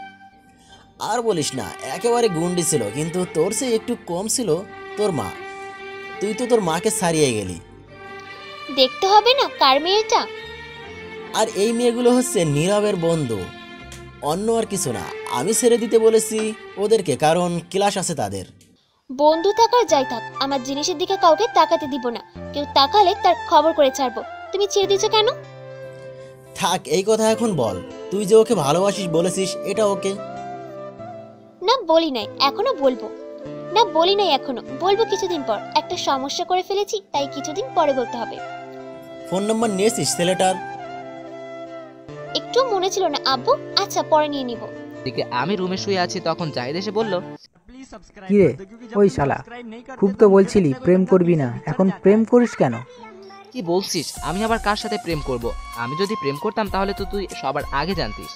আর বলিস না একেবারে গুন্ডি ছিল কিন্তু তোর সে একটু কম ছিল তোর মা। তুই তো তোর মাকে ছাড়িয়ে গেলি। দেখতে হবে না কার মেয়েটা। আর এই মেয়েগুলো হচ্ছে নীরবের বন্ধু। অন্য আর কিছু না আমি ছেড়ে দিতে বলেছি ওদেরকে কারণ ক্লাস আছে তাদের। বন্ধু থাকার যাই থাক আমার জিনিসের দিকে কাউকে তাকাতে দিব না। কেউ তাকালে তার খবর করে ছাড়বো। তুমি ছেড়ে দিচ্ছ কেন? থাক এই কথা এখন বল। তুই যে ওকে ভালোবাসিস বলেছিস এটা ওকে? না বলি নাই এখনও বলব। না বলি নাই এখনও বলব কিছুদিন পর। একটা সমস্যা করে ফেলেছি তাই কিছুদিন পরে বলতে হবে। ফোন নম্বর নিয়েছিস ছেলেটার? একটু মনে ছিল না আব্বু। আচ্ছা পরে নিয়ে নিব। এদিকে আমি রুমে শুয়ে আছি তখন জাহিদ এসে বলল কিরে ওই শালা খুব তো বলছিলি প্রেম করবি না এখন প্রেম করিস কেন? কি বলছিস? আমি আবার কার সাথে প্রেম করব? আমি যদি প্রেম করতাম তাহলে তো তুই সবার আগে জানতিস।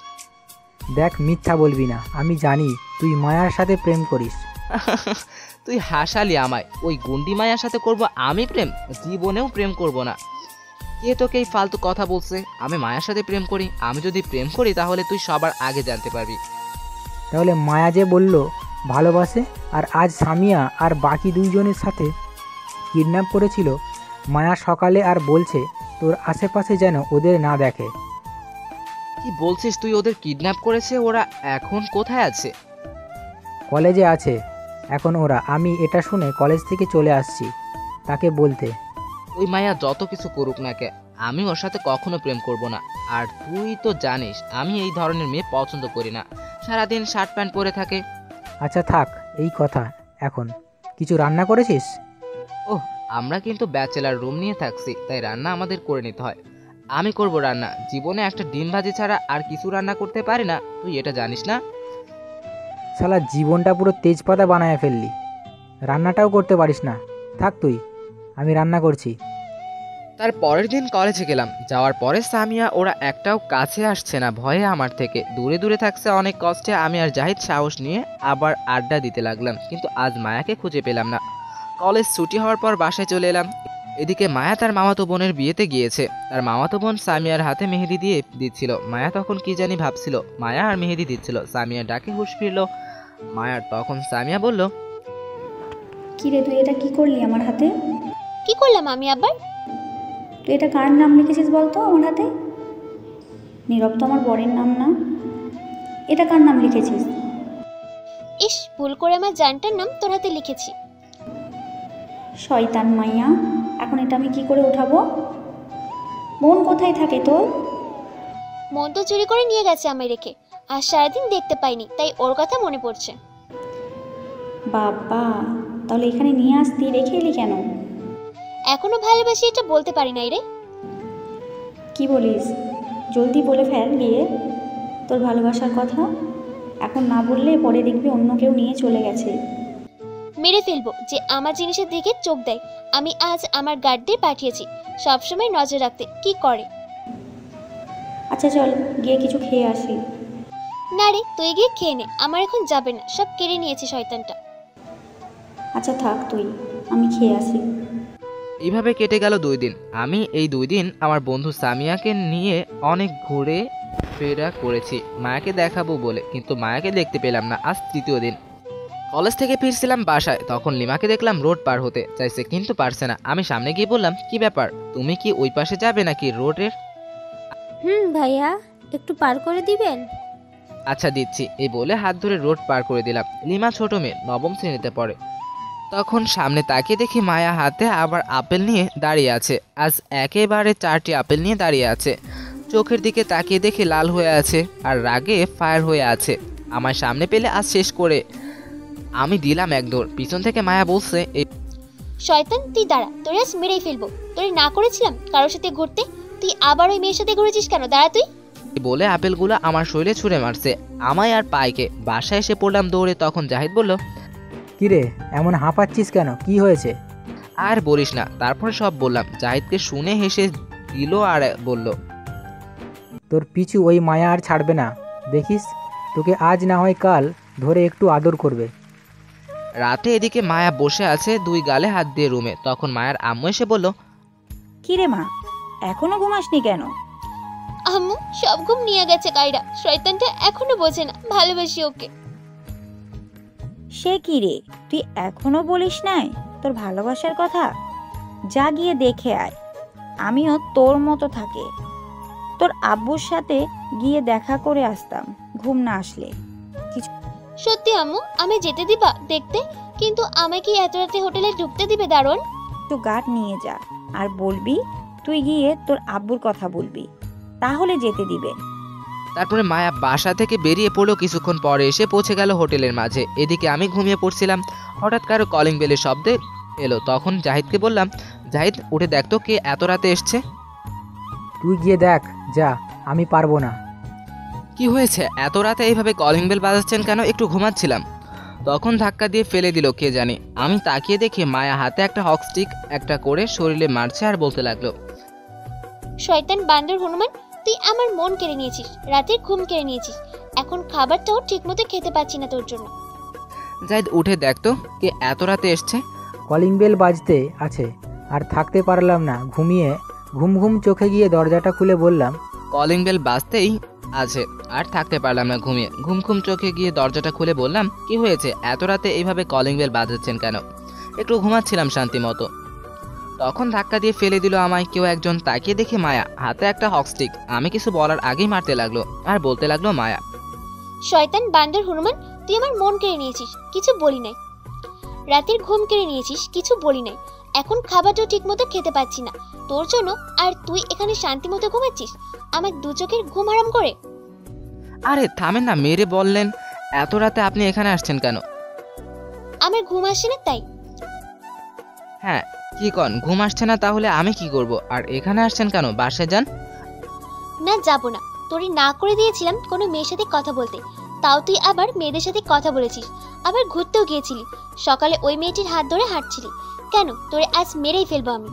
দেখ মিথ্যা বলবি না। আমি জানি তুই মায়ার সাথে প্রেম করিস। তুই হাসালি আমায়। ওই গুন্ডি মায়ার সাথে করব আমি প্রেম? জীবনেও প্রেম করব না। কে তোকে এই ফালতু কথা বলছে? আমি মায়ার সাথে প্রেম করি। আমি যদি প্রেম করি তাহলে তুই সবার আগে জানতে পারবি। তাহলে মায়া যে বলল ভালোবাসে আর আজ সামিয়া আর বাকি দুইজনের সাথে কিডন্যাপ করেছিল মায়া সকালে আর বলছে তোর আশেপাশে যেন ওদের না দেখে। কি বলছিস তুই? ওদের কিডন্যাপ করেছে? ওরা এখন কোথায় আছে? কলেজে আছে। এখন ওরা আমি এটা শুনে কলেজ থেকে চলে আসছি তাকে বলতে। ওই মায়া যত কিছু করুক না কে আমি ওর সাথে কখনো প্রেম করব না। আর তুই তো জানিস আমি এই ধরনের মেয়ে পছন্দ করি না। সারাদিন শার্ট প্যান্ট পরে থাকে। আচ্ছা থাক এই কথা এখন। কিছু রান্না করেছিস? ওহ আমরা কিন্তু ব্যাচেলার রুম নিয়ে থাকছি তাই রান্না আমাদের করে নিতে হয়। আমি করব রান্না। জীবনে একটা ডিম ভাজি ছাড়া আর কিছু রান্না করতে পারি না। তুই এটা জানিস না? শালা জীবনটা পুরো তেজপাতা বানায় ফেললি। রান্নাটাও করতে পারিস না। থাক তুই আমি রান্না করছি। তার পরের দিন কলেজে গেলাম। যাওয়ার পরে সামিয়া ওরা একটাও কাছে আসছে না ভয়ে আমার থেকে। দূরে দূরে থাকছে অনেক কষ্টে। আমি আর জাহিদ সাহস নিয়ে আবার আড্ডা দিতে লাগলাম। কিন্তু আজ মায়াকে খুঁজে পেলাম না। কলেজ ছুটি হওয়ার পর বাসায় চলে এলাম। এদিকে মায়া তার মামাতো বোনের বিয়েতে গিয়েছে। তার মামাতো বোন সামিয়ার হাতে মেহেদি দিয়ে দিচ্ছিল। মায়া তখন কি জানি ভাবছিল। মায়া আর মেহেদি দিচ্ছিল। সামিয়া ডাকে হুশ ফিরল। মায়ার তখন সামিয়া বলল কি রে তুই এটা কি করলি আমার হাতে? কি করলাম আমি আবার? তুই এটা কার নাম লিখেছিস বলতো আমার হাতে? নীরব তো আমার বরের নাম না। এটা কার নাম লিখেছিস? ইস ভুল করে আমার জানটার নাম তোর হাতে লিখেছি। শয়তান মাইয়া এখন এটা আমি কি করে উঠাবো? মন কোথায় থাকে তোর? মন তো চুরি করে নিয়ে গেছে আমায় রেখে আর সারাদিন দেখতে পাইনি তাই ওর কথা মনে পড়ছে। বাবা তাহলে এখানে নিয়ে আসতি রেখে এলি কেন? এখনও ভালোবাসি এটা বলতে পারি নাই রে। কি বলিস? জলদি বলে ফেল গিয়ে। তোর ভালোবাসার কথা? এখন না বললে পরে দেখবি অন্য কেউ নিয়ে চলে গেছে। মেরে ফেলব যে আমার জিনিসের দিকে চোখ দেয়। আমি আজ আমার গার্ডদের পাঠিয়েছি সবসময় নজর রাখতে। কি করে? আচ্ছা চল গিয়ে কিছু খেয়ে আসি। না রে তুই গিয়ে খেয়ে নে আমার এখন যাবে না সব কেড়ে নিয়েছে শয়তানটা। আচ্ছা থাক তুই আমি খেয়ে আসি। এইভাবে কেটে গেল দুই দিন। আমি এই দুই দিন আমার বন্ধু সামিয়াকে নিয়ে অনেক ঘুরে ফেরা করেছি। মায়াকে দেখাবো বলে কিন্তু মায়াকে দেখতে পেলাম না। আজ তৃতীয় দিন। কলেজ থেকে ফিরছিলাম বাসায়। তখন লিমাকে দেখলাম রোড পার হতে। চাইছে কিন্তু পারছে না। আমি সামনে গিয়ে বললাম কি ব্যাপার? তুমি কি ওই পাশে যাবে নাকি রোডের? হুম ভাইয়া একটু পার করে দিবেন? আচ্ছা দিচ্ছি। এই বলে হাত ধরে রোড পার করে দিলাম। লিমা ছোট মেয়ে নবম শ্রেণীতে পড়ে। তখন সামনে তাকিয়ে দেখি মায়া হাতে আবার আপেল নিয়ে দাঁড়িয়ে আছে। আজ একেবারে চারটি আপেল নিয়ে দাঁড়িয়ে আছে। চোখের দিকে তাকিয়ে দেখি লাল হয়ে আছে আর রাগে ফায়ার হয়ে আছে। আমার সামনে পেলে আজ শেষ করে। আমি দিলাম এক দৌড়। পিছন থেকে মায়া বলছে এই শয়তান তুই দাঁড়া তোর আজ মেরেই ফেলব। তোরে না করেছিলাম কারোর সাথে ঘুরতে তুই আবার ওই মেয়ের সাথে ঘুরেছিস কেন? দাঁড়া তুই। বলে আপেলগুলো আমার শরীরে ছুঁড়ে মারছে। আমায় আর পাইকে বাসায় এসে পড়লাম দৌড়ে তখন জাহিদ বলল কিরে এমন হাঁপাচ্ছিস কেন? কি হয়েছে? আর বলিস না তারপরে সব বললাম। জাহিদকে শুনে হেসে দিল আর বলল তোর পিছু ওই মায়া আর ছাড়বে না। দেখিস তোকে আজ না হয় কাল ধরে একটু আদর করবে। রাতে এদিকে মায়া বসে আছে দুই গালে হাত দিয়ে রুমে। তখন মায়ার আম্মু এসে বলল কিরে মা এখনও ঘুমাসনি কেন? আম্মু সব ঘুম নিয়ে গেছে কাইরা। শয়তানটা এখনও বোঝে না ভালোবাসি ওকে। সে কি রে তুই এখনও বলিস নাই তোর ভালোবাসার কথা? যা গিয়ে দেখে আয় আমিও তোর মতো থাকে। তোর আব্বুর সাথে গিয়ে দেখা করে আসতাম ঘুম না আসলে। সত্যি আম্মু আমি যেতে দিবা দেখতে? কিন্তু আমায় কি এত রাতে হোটেলে ঢুকতে দিবে দারুণ? তো গার্ড নিয়ে যা আর বলবি তুই গিয়ে তোর আব্বুর কথা বলবি তাহলে যেতে দিবে। তারপরে মায়া বাসা থেকে বেরিয়ে পড়ল কিছুক্ষণ পরে এসে পৌঁছে গেল হোটেলের মাঝে। এদিকে আমি ঘুমিয়ে পড়ছিলাম। হঠাৎ কারও কলিং বেলের শব্দে এলো। তখন জাহিদকে বললাম জাহিদ উঠে দেখতো কে এত রাতে এসছে? তুই গিয়ে দেখ যা আমি পারব না। কি হয়েছে? এত রাতে এইভাবে কলিং বেল বাজাচ্ছেন কেন? একটু ঘুমাচ্ছিলাম। তখন ধাক্কা দিয়ে ফেলে দিল কে জানে। আমি তাকিয়ে দেখে মায়া হাতে একটা হক স্টিক একটা করে শরীরে মারছে আর বলতে লাগল শয়তান বান্দর হনুমান তুই আমার মন কেড়ে নিয়েছিস রাতের ঘুম কেড়ে নিয়েছিস। এখন খাবারটাও ঠিকমতো খেতে পাচ্ছি না তোর জন্য। জাহিদ উঠে দেখতো কে এত রাতে এসছে। কলিং বেল বাজতে আছে আর থাকতে পারলাম না। ঘুমিয়ে ঘুম ঘুম চোখে গিয়ে দরজাটা খুলে বললাম কলিং বেল বাজতেই আছে। আর থাকতে পারলাম না ঘুমিয়ে। ঘুম ঘুম চোখে গিয়ে দরজাটা খুলে বললাম, কি হয়েছে? এত রাতে এইভাবে কলিং বেল বাজাচ্ছেন কেন? একটু ঘুমাচ্ছিলাম শান্তি মতো। তখন ধাক্কা দিয়ে ফেলে দিল আমায় কেউ একজন, তাকিয়ে দেখে মায়া। হাতে একটা হকস্টিক আমি কিছু বলার আগেই মারতে লাগল, আর বলতে লাগল মায়া। শয়তান বান্দর হনুমান, তুই আমার মন কেড়ে নিয়েছিস, কিছু বলি নাই। রাতের ঘুম কেড়ে নিয়েছিস, কিছু বলি নাই। এখন খাবারটা ঠিক মতো খেতে পাচ্ছি না। তোর জন্য আর তুই এখানে শান্তি মতো ঘুমাচ্ছিস? আমার দু চোখের ঘুম হারাম করে। আরে থামেন না মেরে বললেন। এত রাতে আপনি এখানে আসছেন কেন? আমার ঘুম আসছে না তাই। হ্যাঁ কি কন ঘুম আসছে না তাহলে আমি কি করব? আর এখানে আসছেন কেন বাসায় যান? না যাব না। তোরই না করে দিয়েছিলাম কোনো মেয়ের সাথে কথা বলতে। তাও তুই আবার মেয়েদের সাথে কথা বলেছিস। আবার ঘুরতেও গিয়েছিলি। সকালে ওই মেয়েটির হাত ধরে হাঁটছিলি। কেন? তোরে আজ মেরেই ফেলব আমি।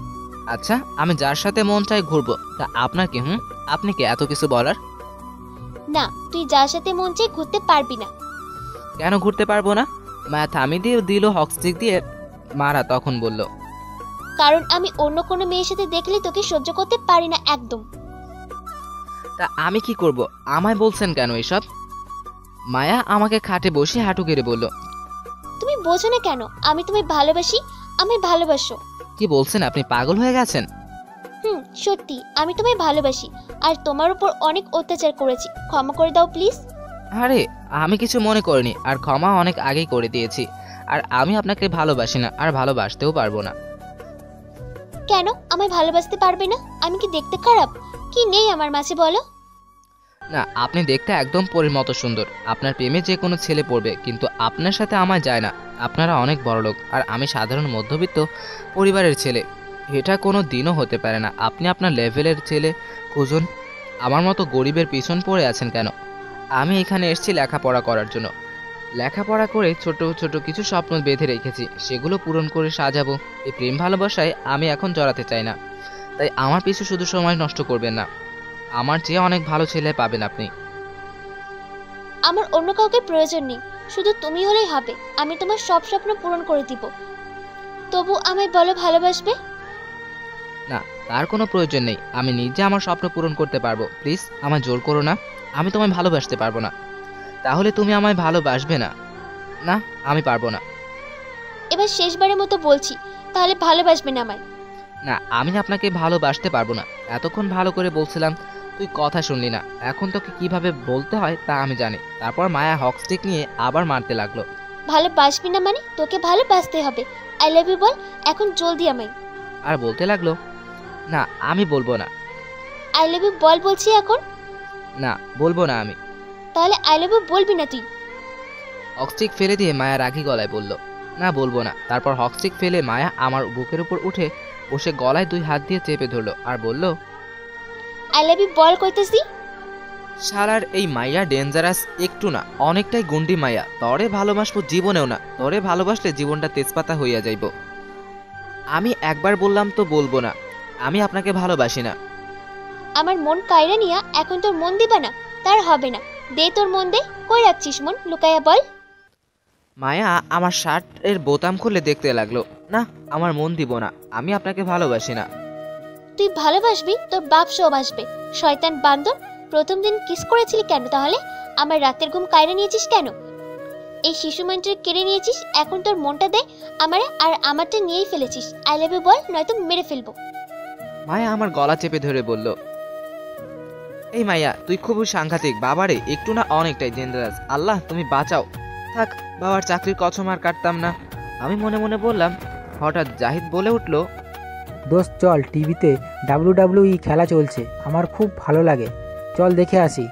আচ্ছা আমি যার সাথে মন চাই ঘুরবো তা আপনার কি হুম? আপনি কি? এত কিছু বলার? না তুই যার সাথে মন চাই ঘুরতে পারবি না। কেন ঘুরতে পারব না? মায়া থামি দিয়ে দিল হকস্টিক দিয়ে মারা তখন বলল। কারণ আমি অন্য কোনো মেয়ের সাথে দেখলে তোকে সহ্য করতে পারি না একদম। তা আমি কি করব? আমায় বলছেন কেন এসব? মায়া আমাকে খাটে বসে হাঁটু গেড়ে বলল। তুমি বোঝো না কেন আমি তোমায় ভালোবাসি আমি ভালোবাসো। কি বলছেন আপনি? পাগল হয়ে গেছেন? হুম সত্যি আমি তোমায় ভালোবাসি। আর তোমার উপর অনেক অত্যাচার করেছি। ক্ষমা করে দাও প্লিজ। আরে আমি কিছু মনে করিনি। আর ক্ষমা অনেক আগেই করে দিয়েছি। আর আমি আপনাকে ভালোবাসি না আর ভালোবাসতেও পারব না। কেন? আমায় ভালোবাসতে পারবে না? আমি কি দেখতে খারাপ? কি নেই আমার মাঝে বলো? না, আপনি দেখতে একদম পরীর মতো সুন্দর। আপনার প্রেমে যে কোনো ছেলে পড়বে, কিন্তু আপনার সাথে আমার যায় না। আপনারা অনেক বড় লোক, আর আমি সাধারণ মধ্যবিত্ত পরিবারের ছেলে। এটা কোনো দিনও হতে পারে না। আপনি আপনার লেভেলের ছেলে খুঁজুন। আমার মতো গরিবের পিছন পড়ে আছেন কেন? আমি এখানে এসেছি লেখাপড়া করার জন্য। লেখাপড়া করে ছোট ছোট কিছু স্বপ্ন বেঁধে রেখেছি। সেগুলো পূরণ করে সাজাবো। এই প্রেম ভালোবাসায় আমি এখন জড়াতে চাই না। তাই আমার পিছু শুধু সময় নষ্ট করবেন না। আমার চেয়ে অনেক ভালো ছেলে পাবেন আপনি। আমার অন্য কাউকে প্রয়োজন নেই শুধু তুমি হলেই হবে আমি তোমার সব স্বপ্ন পূরণ করে দিব। তবু আমায় বলো ভালোবাসবে? না তার কোনো প্রয়োজন নেই আমি নিজে আমার স্বপ্ন পূরণ করতে পারব প্লিজ আমায় জোর করো না আমি তোমায় ভালোবাসতে পারব না। তাহলে তুমি আমায় ভালোবাসবে না? না আমি পারব না। এবার শেষবারের মতো বলছি তাহলে ভালোবাসবে না আমায়। না আমি আপনাকে ভালোবাসতে পারব না এতক্ষণ ভালো করে বলছিলাম তুই কথা শুনলি না। এখন তোকে কীভাবে বলতে হয় তা আমি জানি। তারপর মায়া হকস্টিক নিয়ে আবার মারতে লাগল। ভালোবাসবি না মানে? তোকে ভালোবাসতে হবে। আই লাভ ইউ বল। এখন জলদি আমায়। আর বলতে লাগল না আমি বলব না। আই লাভ ইউ বল বলছি এখন? না বলব না আমি। তাহলে আই লাভ ইউ বলবি না তুই? হকস্টিক ফেলে দিয়ে মায়া রাগি গলায় বলল না বলব না। তারপর হকস্টিক ফেলে মায়া আমার বুকের উপর উঠে বসে গলায় দুই হাত দিয়ে চেপে ধরলো আর বলল আই লাভ ইউ বল কইতেছি। শালার এই মাইয়া ডেঞ্জারাস একটু না অনেকটাই গুন্ডি মাইয়া। তরে ভালোবাসবো জীবনেও না তরে ভালোবাসলে জীবনটা তেজপাতা হইয়া যাইব। আমি একবার বললাম তো বলব না আমি আপনাকে ভালোবাসি না। আমার মন কায়রা নিয়া এখন তোর মন দিবা না তার হবে না। দে তোর মন দে কই রাখছিস মন লুকায়া বল। মায়া আমার শার্টের বোতাম খুলে দেখতে লাগল না আমার মন দিব না আমি আপনাকে ভালোবাসি না। তুই ভালোবাসবি, তোর বাপ সব আসবে শয়তান বান্দর, প্রথম দিন কিস করেছিলি কেন তাহলে? আমার রাতের ঘুম কায়রা নিয়েছিস কেন? এই শিশু মন্ত্রে কেড়ে নিয়েছিস, এখন তোর মনটা দে, আমারে আর আমারটা নিয়েই ফেলেছিস। আই লাভ ইউ বল নয়তো মেরে ফেলব। মায়া আমার গলা চেপে ধরে বলল, এই মায়া, তুই খুব সাংঘাতিক, বাবারে, একটু না অনেকটাই ডেঞ্জারাস আল্লাহ, তুমি বাঁচাও। থাক, বাবার চাকরির কছম আর কাটতাম না। আমি মনে মনে বললাম, হঠাৎ জাহিদ বলে উঠল দোস্ত চল টিভিতে ডাব্লিউ খেলা চলছে। আমার খুব ভালো লাগে। চল দেখে আসি।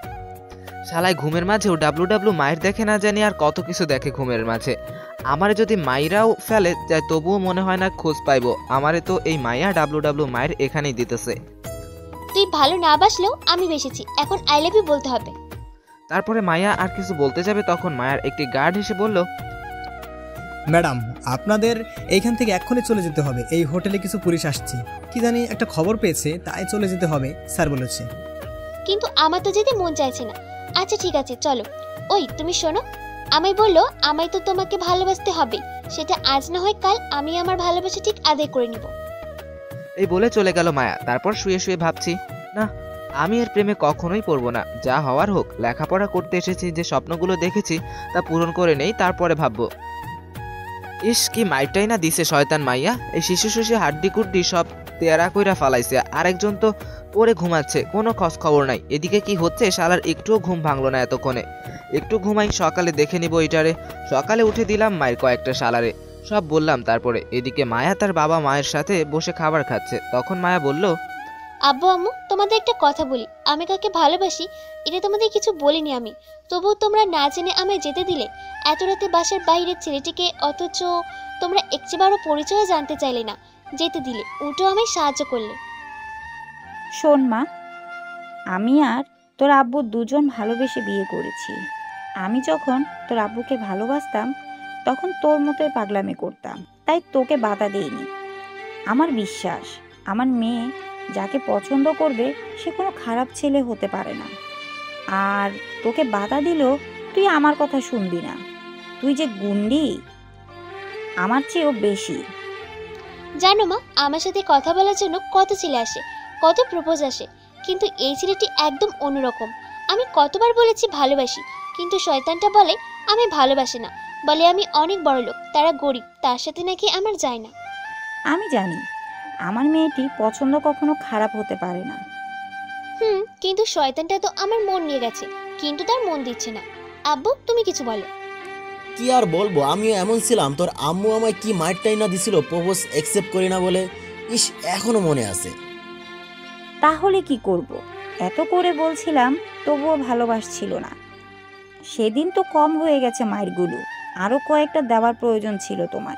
শালায় ঘুমের মাঝেও ডাব্লু ডাব্লু মায়ের দেখে না জানি আর কত কিছু দেখে ঘুমের মাঝে। আমারে যদি মাইরাও ফেলে যায় তবুও মনে হয় না খোঁজ পাইবো। আমারে তো এই মায়া ডাব্লু ডাব্লু মায়ের এখানেই দিতেছে। তুই ভালো না বাসলেও আমি বেসেছি। এখন আই লাভ ইউ বলতে হবে। তারপরে মায়া আর কিছু বলতে যাবে তখন মায়ার একটি গার্ড এসে বলল ম্যাডাম আপনাদের এইখান থেকে এক্ষুনি চলে যেতে হবে। এই হোটেলে কিছু পুলিশ আসছে। কি জানি একটা খবর পেয়েছে তাই চলে যেতে হবে স্যার বলেছে। কিন্তু আমার তো যেতে মন চাইছে না। আচ্ছা ঠিক আছে চলো। ওই তুমি শোনো। আমায় বলল আমায় তো তোমাকে ভালোবাসতে হবে। সেটা আজ না হয় কাল আমি আমার ভালোবাসা ঠিক আদায় করে নিব। এই বলে চলে গেল মায়া। তারপর শুয়ে শুয়ে ভাবছি না আমি এর প্রেমে কখনোই পড়ব না। যা হওয়ার হোক লেখাপড়া করতে এসেছি যে স্বপ্নগুলো দেখেছি তা পূরণ করে নেই তারপরে ভাববো। ইস, কি মাইটাই না দিছে শয়তান মাইয়া। এই শিশু শিশু হাড্ডি কুড্ডি সব তেরা কইরা ফালাইছে। আরেকজন তো পরে ঘুমাচ্ছে, কোনো খোঁজ খবর নাই। এদিকে কি হচ্ছে? শালার একটুও ঘুম ভাঙলো না এতক্ষণে। একটু ঘুমাই, সকালে দেখে নিব এটারে সকালে উঠে দিলাম মায়ের কয়েকটা শালারে। সব বললাম তারপরে। এদিকে মায়া তার বাবা মায়ের সাথে বসে খাবার খাচ্ছে। তখন মায়া বলল, আব্বু, আম্মু, তোমাদের একটা কথা বলি। আমি কাকে ভালোবাসি, এটা তোমাদের কিছু বলিনি আমি। তবুও তোমরা না জেনে আমায় যেতে দিলে। এত রাতে বাসার বাইরের ছেলেটিকে অথচ তোমরা একটিবারও পরিচয় জানতে চাইলে না। যেতে দিলে, উল্টো আমায় সাহায্য করলে। শোন মা, আমি আর তোর আব্বু দুজন ভালোবেসে বিয়ে করেছি। আমি যখন তোর আব্বুকে ভালোবাসতাম, তখন তোর মতোই পাগলামি করতাম। তাই তোকে বাধা দেইনি। আমার বিশ্বাস, আমার মেয়ে যাকে পছন্দ করবে, সে কোনো খারাপ ছেলে হতে পারে না। আর তোকে বাধা দিল তুই আমার কথা শুনবি না। তুই যে গুন্ডি আমার চেয়েও বেশি। জানো মা আমার সাথে কথা বলার জন্য কত ছেলে আসে কত প্রপোজ আসে কিন্তু এই ছেলেটি একদম অন্যরকম। আমি কতবার বলেছি ভালোবাসি কিন্তু শয়তানটা বলে আমি ভালোবাসি না বলে আমি অনেক বড় লোক তারা গরিব তার সাথে নাকি আমার যায় না। আমি জানি আমার মেয়েটি পছন্দ কখনো খারাপ হতে পারে না। হুম কিন্তু শয়তানটা তো আমার মন নিয়ে গেছে কিন্তু তার মন দিচ্ছে না। আব্বু তুমি কিছু বলো। কি আর বলব আমিও এমন ছিলাম তোর আম্মু আমায় কি মাইটটাই না দিছিল প্রপোজ অ্যাকসেপ্ট করি না বলে? ইস এখনও মনে আছে। তাহলে কি করব। এত করে বলছিলাম তবুও ভালোবাসছিল না। সেদিন তো কম হয়ে গেছে মায়েরগুলো আরও কয়েকটা দেওয়ার প্রয়োজন ছিল তোমার।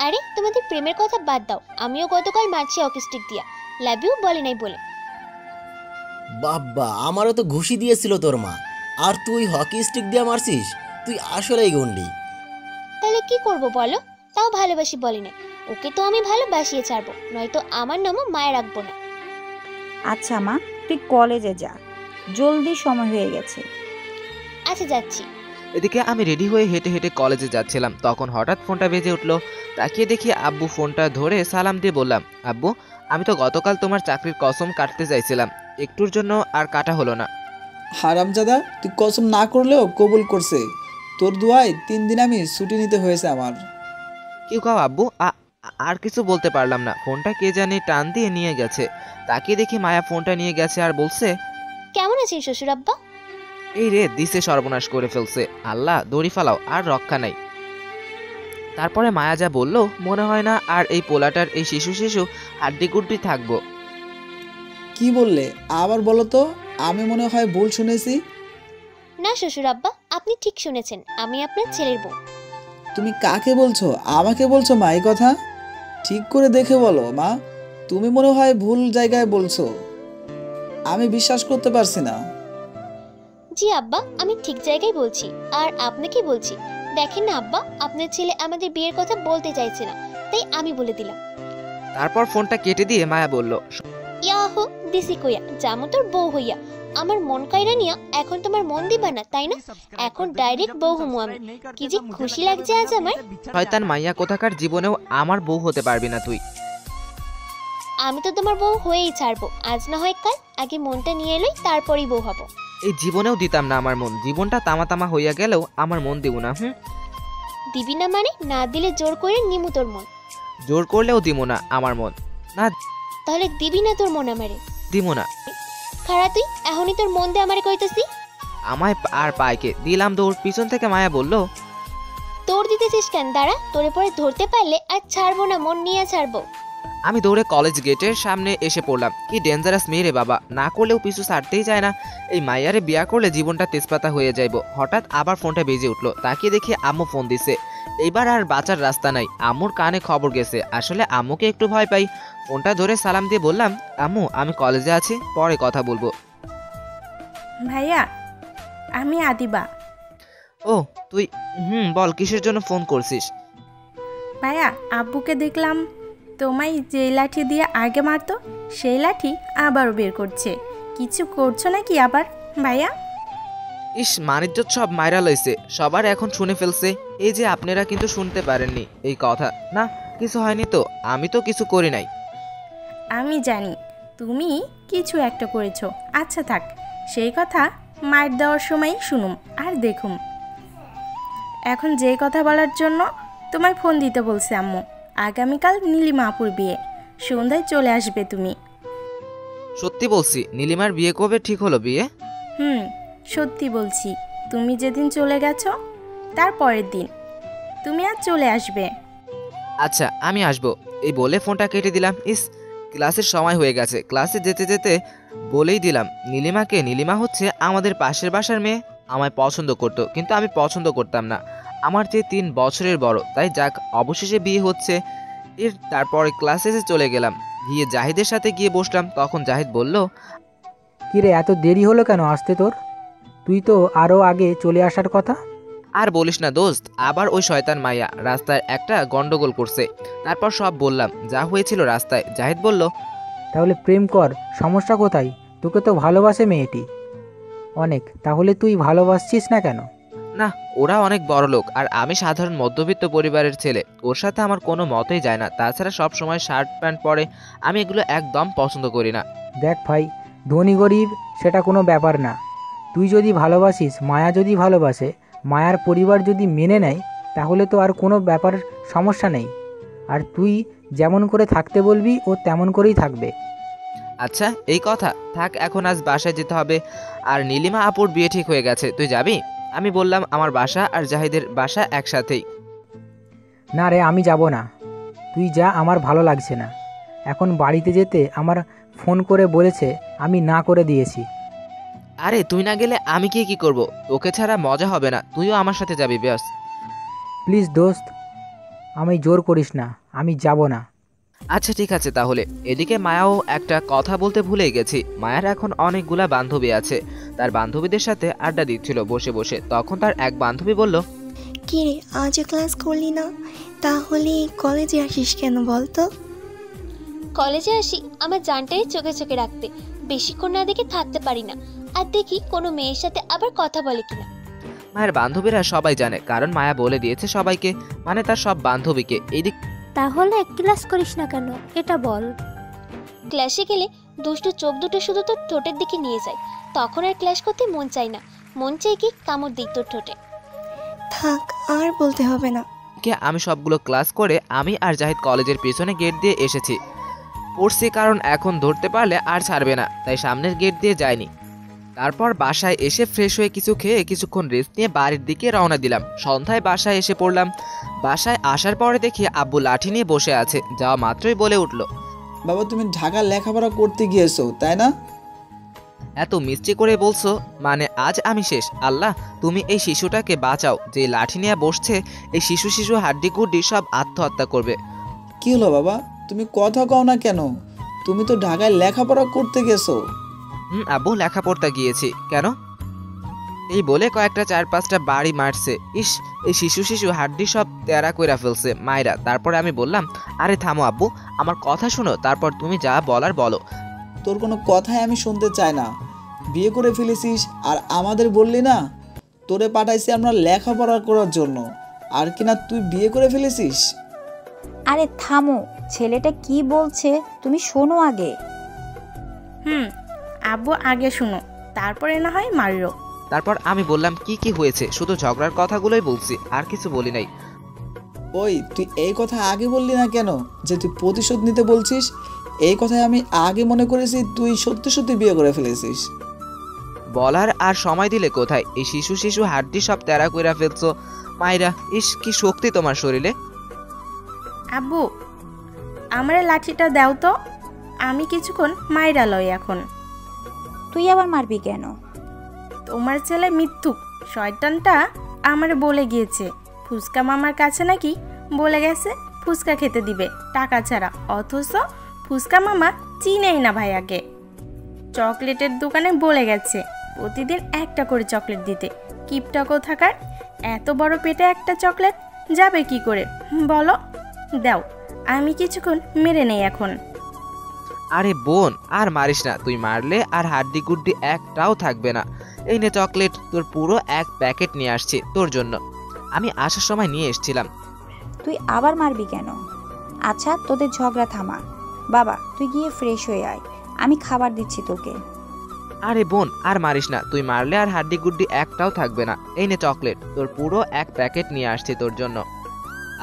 আরে তোমাদের প্রেমের কথা বাদ দাও আমিও গতকাল মারছি অকিস্টিক দিয়া। লাভ ইউ বলে নাই বলে। বাব্বা আমারও তো ঘুষি দিয়েছিল তোর মা। আর তুই হকি স্টিক দিয়ে মারছিস? তুই আসলেই গন্ডি তাহলে কি করব বলো? তাও ভালোবাসি বলে নাই ওকে তো আমি ভালোবাসিয়ে ছাড়বো নয়তো আমার নামও মায়ে রাখব না। আচ্ছা মা তুই কলেজে যা। জলদি সময় হয়ে গেছে। আচ্ছা যাচ্ছি। এদিকে আমি রেডি হয়ে হেঁটে হেঁটে কলেজে যাচ্ছিলাম। তখন হঠাৎ ফোনটা বেজে উঠল। তাকিয়ে দেখি আব্বু ফোনটা ধরে সালাম দিয়ে বললাম আব্বু আমি তো গতকাল তোমার চাকরির কসম কাটতে চাইছিলাম। একটুর জন্য আর কাটা হলো না। হারামজাদা তুই কসম না করলেও কবুল করছে। তোর দুয়ায় তিন দিন আমি ছুটি নিতে হয়েছে আমার। কি কাও আব্বু আ- আর কিছু বলতে পারলাম না। ফোনটা কে জানি টান দিয়ে নিয়ে গেছে। তাকে দেখি মায়া ফোনটা নিয়ে গেছে আর বলছে কেমন আছেন শ্বশুর আব্বা? এই রে দিছে সর্বনাশ করে ফেলছে। আল্লাহ দড়ি ফালাও আর রক্ষা নাই। তারপরে মায়া যা বলল মনে হয় না আর এই পোলাটার এই শিশু শিশু হাড্ডি গুড্ডি থাকব। কি বললে? আবার বলো তো আমি মনে হয় ভুল শুনেছি। না শ্বশুর আব্বা আপনি ঠিক শুনেছেন। আমি আপনার ছেলের বউ তুমি কাকে বলছো? আমাকে বলছো মা এই কথা? ঠিক করে দেখে বলো মা। তুমি মনে হয় ভুল জায়গায় বলছো। আমি বিশ্বাস করতে পারছি না। জি আব্বা আমি ঠিক জায়গায় বলছি। আর আপনাকে বলছি দেখেন না আব্বা আপনার ছেলে আমাদের বিয়ের কথা বলতে চাইছে না। তাই আমি বলে দিলাম। তারপর ফোনটা কেটে দিয়ে মায়া বলল ইয়াহো দিসি কইয়া জামু তোর বউ হইয়া। আমার মন কাইরা নিয়া এখন তোমার মন দিবা না তাই না? এখন ডাইরেক্ট বউ হমু আমি। কি যে খুশি লাগছে আজ আমার শয়তান মাইয়া কোথাকার জীবনেও আমার বউ হতে পারবি না তুই। আমি তো তোমার বউ হয়েই ছাড়বো। আজ না হয় কাল আগে মনটা নিয়ে এলোই তারপরেই বউ হব। এই জীবনেও দিতাম না আমার মন। জীবনটা তামা তামা হইয়া গেলেও আমার মন দিব না হুম? দিবি না মানে না দিলে জোর করে নিমু তোর মন। জোর করলেও দিব না আমার মন। না তাহলে দিবি না তোর মন আমারে? দিব না। খারা তুই এখনই তোর মন দে আমারে কইতেছি। আমায় আর পায়কে দিলাম দৌড় পিছন থেকে মায়া বলল। তোর দিতেছিস কেন? দাঁড়া তোরে পরে ধরতে পারলে আর ছাড়বো না মন নিয়ে ছাড়বো। আমি দৌড়ে কলেজ গেটের সামনে এসে পড়লাম। কি ডেঞ্জারাস মেয়ে রে বাবা। না করলেও পিছু ছাড়তেই যায় না। এই মাইয়ারে বিয়া করলে জীবনটা তেজপাতা হয়ে যাইব। হঠাৎ আবার ফোনটা বেজে উঠল। তাকিয়ে দেখি আম্মু ফোন দিছে। এবার আর বাঁচার রাস্তা নাই। আম্মুর কানে খবর গেছে। আসলে আম্মুকে একটু ভয় পাই। ফোনটা ধরে সালাম দিয়ে বললাম আম্মু আমি কলেজে আছি পরে কথা বলব। ভাইয়া আমি আদিবা। ও তুই হুম বল কিসের জন্য ফোন করছিস? ভাইয়া আব্বুকে দেখলাম তোমায় যে লাঠি দিয়ে আগে মারতো সেই লাঠি আবারও বের করছে। কিছু করছ নাকি আবার ভাইয়া? ইস মানিজ্জত সব মাইরা লইছে সবার এখন শুনে ফেলছে। এই যে আপনারা কিন্তু শুনতে পারেননি এই কথা। না কিছু হয়নি তো আমি তো কিছু করি নাই। আমি জানি তুমি কিছু একটা করেছ। আচ্ছা থাক সেই কথা মায়ের দেওয়ার সময় শুনুম আর দেখুম। এখন যে কথা বলার জন্য তোমায় ফোন দিতে বলছে আম্মু আগামীকাল নীলিমা আপুর বিয়ে সন্ধ্যায় চলে আসবে তুমি। সত্যি বলছি নীলিমার বিয়ে কবে ঠিক হলো বিয়ে? হুম সত্যি বলছি তুমি যেদিন চলে গেছো তার পরের দিন। তুমি আর চলে আসবে। আচ্ছা আমি আসব। এই বলে ফোনটা কেটে দিলাম ইস। ক্লাসের সময় হয়ে গেছে। ক্লাসে যেতে যেতে বলেই দিলাম, নীলিমাকে, নীলিমা হচ্ছে আমাদের পাশের বাসার মেয়ে, আমায় পছন্দ করতো, কিন্তু আমি পছন্দ করতাম না। আমার যে তিন বছরের বড়, তাই যাক, অবশেষে বিয়ে হচ্ছে। এর তারপরে ক্লাসে চলে গেলাম। গিয়ে জাহিদের সাথে গিয়ে বসলাম। তখন জাহিদ বলল, কিরে, এত দেরি হলো কেন আসতে তোর? তুই তো আরও আগে চলে আসার কথা। আর বলিস না দোস্ত আবার ওই শয়তান মাইয়া রাস্তায় একটা গন্ডগোল করছে। তারপর সব বললাম যা হয়েছিল রাস্তায়। জাহিদ বলল তাহলে প্রেম কর সমস্যা কোথায়? তোকে তো ভালোবাসে মেয়েটি। অনেক তাহলে তুই ভালোবাসছিস না কেন? না ওরা অনেক বড় লোক আর আমি সাধারণ মধ্যবিত্ত পরিবারের ছেলে। ওর সাথে আমার কোনো মতেই যায় না তাছাড়া সব সময় শার্ট প্যান্ট পরে আমি এগুলো একদম পছন্দ করি না। দেখ ভাই ধনী গরিব সেটা কোনো ব্যাপার না। তুই যদি ভালোবাসিস মায়া যদি ভালোবাসে মায়ার পরিবার যদি মেনে নেয় তাহলে তো আর কোনো ব্যাপার সমস্যা নেই। আর তুই যেমন করে থাকতে বলবি ও তেমন করেই থাকবে। আচ্ছা এই কথা। থাক এখন আজ বাসায় যেতে হবে। আর নীলিমা আপুর বিয়ে ঠিক হয়ে গেছে। তুই যাবি? আমি বললাম আমার বাসা আর জাহিদের বাসা একসাথেই। না রে আমি যাব না। তুই যা আমার ভালো লাগছে না। এখন বাড়িতে যেতে আমার ফোন করে বলেছে আমি না করে দিয়েছি। আরে তুই না গেলে আমি কি কি করব? তোকে ছাড়া মজা হবে না। তুইও আমার সাথে যাবি ব্যাস। প্লিজ দোস্ত আমি জোর করিস না। আমি যাব না। আচ্ছা ঠিক আছে তাহলে। এদিকে মায়াও একটা কথা বলতে ভুলেই গেছি। মায়ার এখন অনেকগুলা বান্ধবী আছে। তার বান্ধবীদের সাথে আড্ডা দিচ্ছিল বসে বসে। তখন তার এক বান্ধবী বলল কি রে আজ ক্লাস করলি না? তাহলে কলেজে আসিস কেন বলতো? কলেজে আসি আমার জানটাই চোখে চোখে রাখতে। বেশিক্ষণ না দেখে থাকতে পারি না। আর দেখি কোনো মেয়ের সাথে আবার কথা বলে কিনা। মায়ের বান্ধবীরা সবাই জানে কারণ মায়া বলে দিয়েছে সবাইকে মানে তার সব বান্ধবীকে। এইদিক তাহলে ক্লাস করিস না কেন? এটা বল। ক্লাসে গেলে দুষ্টু চোখ দুটো শুধু তোর ঠোঁটের দিকে নিয়ে যায়। তখন আর ক্লাস করতে মন চায় না। মন চাই কি কামড় দিই তোর ঠোঁটে। থাক আর বলতে হবে না। কে আমি সবগুলো ক্লাস করে আমি আর জাহিদ কলেজের পিছনে গেট দিয়ে এসেছি। পড়ছি কারণ এখন ধরতে পারলে আর ছাড়বে না তাই সামনের গেট দিয়ে যায়নি তারপর বাসায় এসে ফ্রেশ হয়ে কিছু খেয়ে কিছুক্ষণ রেস্ট নিয়ে বাড়ির দিকে রওনা দিলাম। সন্ধ্যায় বাসায় এসে পড়লাম। বাসায় আসার পরে দেখি আব্বু লাঠি নিয়ে বসে আছে। যাওয়া মাত্রই বলে উঠল। বাবা তুমি ঢাকা লেখাপড়া করতে গিয়েছো তাই না? এত মিষ্টি করে বলছো মানে আজ আমি শেষ। আল্লাহ তুমি এই শিশুটাকে বাঁচাও। যে লাঠি নিয়ে বসছে এই শিশু শিশু হাড্ডি গুড্ডি সব আত্মহত্যা করবে। কি হলো বাবা? তুমি কথা কও না কেন? তুমি তো ঢাকায় লেখাপড়া করতে গেছো। হুম আব্বু লেখা পড়তে গিয়েছি। কেন? এই বলে কয়েকটা চার পাঁচটা বাড়ি মারছে। ইস এই শিশু শিশু হাড্ডি সব তেরা কইরা ফেলছে মায়েরা। তারপরে আমি বললাম আরে থামো আব্বু আমার কথা শোনো তারপর তুমি যা বলার বলো। তোর কোনো কথাই আমি শুনতে চাই না। বিয়ে করে ফেলেছিস আর আমাদের বললি না? তোরে পাঠাইছি আমরা লেখাপড়া করার জন্য। আর কি না তুই বিয়ে করে ফেলেছিস? আরে থামো ছেলেটা কি বলছে তুমি শোনো আগে। হুম আব্বু আগে শুনো। তারপরে না হয় মারিও। তারপর আমি বললাম কি কি হয়েছে? শুধু ঝগড়ার কথাগুলোই বলছি আর কিছু বলি নাই। ওই তুই এই কথা আগে বললি না কেন? যে তুই প্রতিশোধ নিতে বলছিস এই কথায় আমি আগে মনে করেছি তুই সত্যি সত্যি বিয়ে করে ফেলেছিস। বলার আর সময় দিলে কোথায়? এই শিশু শিশু হাড্ডি সব তেরা কইরা ফেলছো। মাইরা ইস কি শক্তি তোমার শরীরে। আব্বু আমার লাঠিটা দাও তো। আমি কিছুক্ষণ মাইরা লই এখন। তুই আবার মারবি কেন? তোমার ছেলে মিথ্যুক শয়তানটা আমার বলে গিয়েছে। ফুচকা মামার কাছে নাকি বলে গেছে, ফুচকা খেতে দিবে টাকা ছাড়া। অথচ ফুচকা মামা চিনেই না ভাইয়াকে। চকলেটের দোকানে বলে গেছে, প্রতিদিন একটা করে চকলেট দিতে। কিপটা কোথাকার? এত বড় পেটে একটা চকলেট যাবে কি করে? বলো, দাও, আমি কিছুক্ষণ মেরে নেই এখন। আরে বোন আর মারিস না তুই মারলে আর হাড্ডি গুড্ডি একটাও থাকবে না। এই নে চকলেট তোর পুরো এক প্যাকেট নিয়ে আসছি তোর জন্য। আমি আসার সময় নিয়ে এসেছিলাম। তুই আবার মারবি কেন? আচ্ছা তোদের ঝগড়া থামা। বাবা তুই গিয়ে ফ্রেশ হয়ে আয়। আমি খাবার দিচ্ছি তোকে। আরে বোন আর মারিস না তুই মারলে আর হাড্ডি গুড্ডি একটাও থাকবে না। এই নে চকলেট তোর পুরো এক প্যাকেট নিয়ে আসছি তোর জন্য।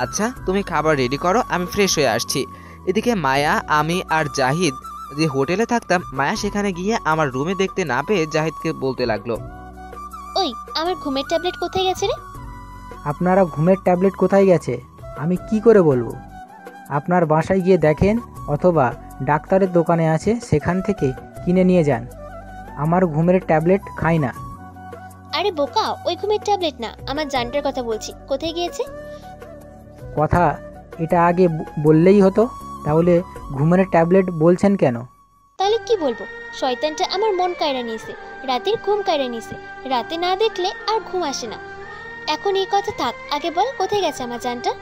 আচ্ছা তুমি খাবার রেডি করো আমি ফ্রেশ হয়ে আসছি। এদিকে মায়া আমি আর জাহিদ যে হোটেলে থাকতাম মায়া সেখানে গিয়ে আমার রুমে দেখতে না পেয়ে জাহিদকে বলতে লাগল। ওই আমার ঘুমের ট্যাবলেট কোথায় গেছে রে? আপনারা ঘুমের ট্যাবলেট কোথায় গেছে? আমি কি করে বলব? আপনার বাসায় গিয়ে দেখেন অথবা ডাক্তারের দোকানে আছে সেখান থেকে কিনে নিয়ে যান। আমার ঘুমের ট্যাবলেট খাই না। আরে বোকা ওই ঘুমের ট্যাবলেট না আমার জানটার কথা বলছি। কোথায় গিয়েছে? কথা এটা আগে বললেই হতো। তাহলে ঘুমের ট্যাবলেট বলছেন কেন? তাহলে কি বলব? শয়তানটা আমার মন কায়রা নিয়েছে রাতের ঘুম কায়রা নিয়েছে। রাতে না দেখলে আর ঘুম আসে না। এখন এই কথা থাক আগে বল কোথায় গেছে আমার জানটা?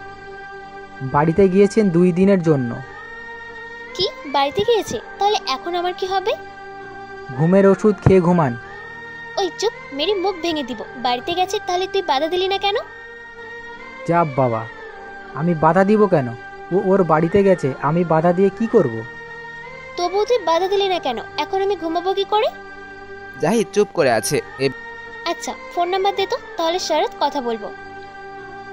বাড়িতে গিয়েছেন দুই দিনের জন্য। কি? বাড়িতে গিয়েছে? তাহলে এখন আমার কি হবে? ঘুমের ওষুধ খেয়ে ঘুমান। ওই চুপ মেরে মুখ ভেঙে দিব। বাড়িতে গেছে তাহলে তুই বাধা দিলি না কেন? যা বাবা আমি বাধা দিব কেন? ও ওর বাড়িতে গেছে আমি বাধা দিয়ে কি করব। তবুও তুই বাধা দিলি না কেন? এখন আমি ঘুমাবো কি করে? জাহিদ চুপ করে আছে। এ- আচ্ছা ফোন নাম্বার দে তো তাহলে শরৎ কথা বলব।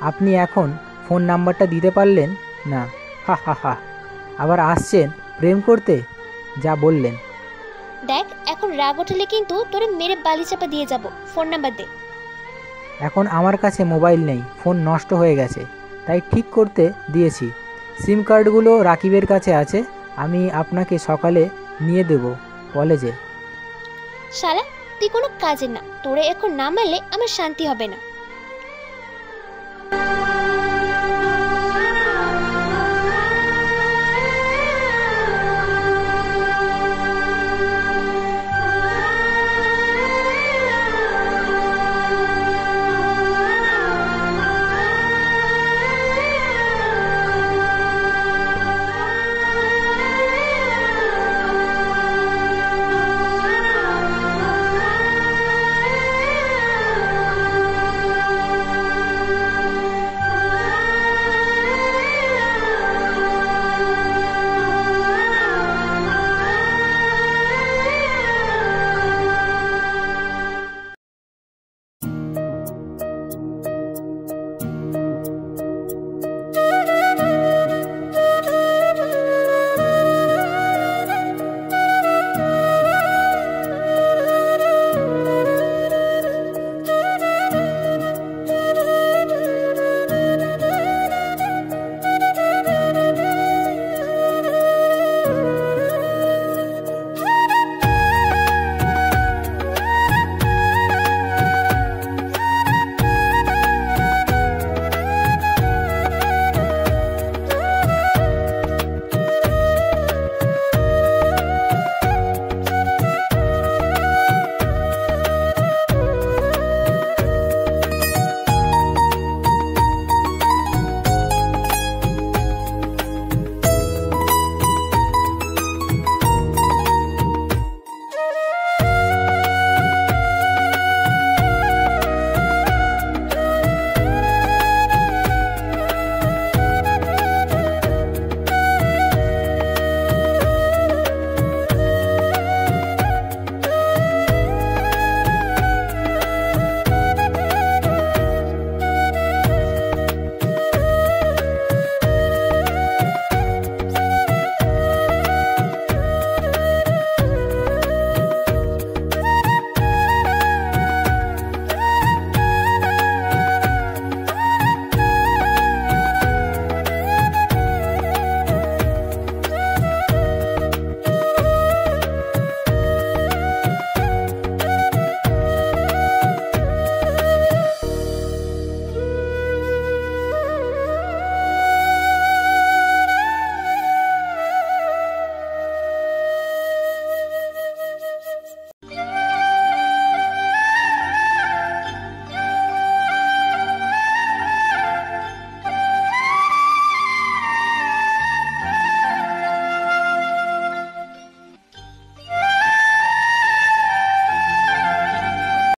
আপনি এখন ফোন নাম্বারটা দিতে পারলেন? না। হা হা হা। আবার আসছেন প্রেম করতে? যা বললেন। দেখ এখন রাগ উঠলে কিন্তু তোরে মেরে বালি চাপা দিয়ে যাব। ফোন নাম্বার দে। এখন আমার কাছে মোবাইল নেই ফোন নষ্ট হয়ে গেছে তাই ঠিক করতে দিয়েছি। সিম কার্ডগুলো রাকিবের কাছে আছে, আমি আপনাকে সকালে নিয়ে দেব কলেজে। শালা, তুই কোনো কাজের না, তোরে এখন নামালে আমার শান্তি হবে না।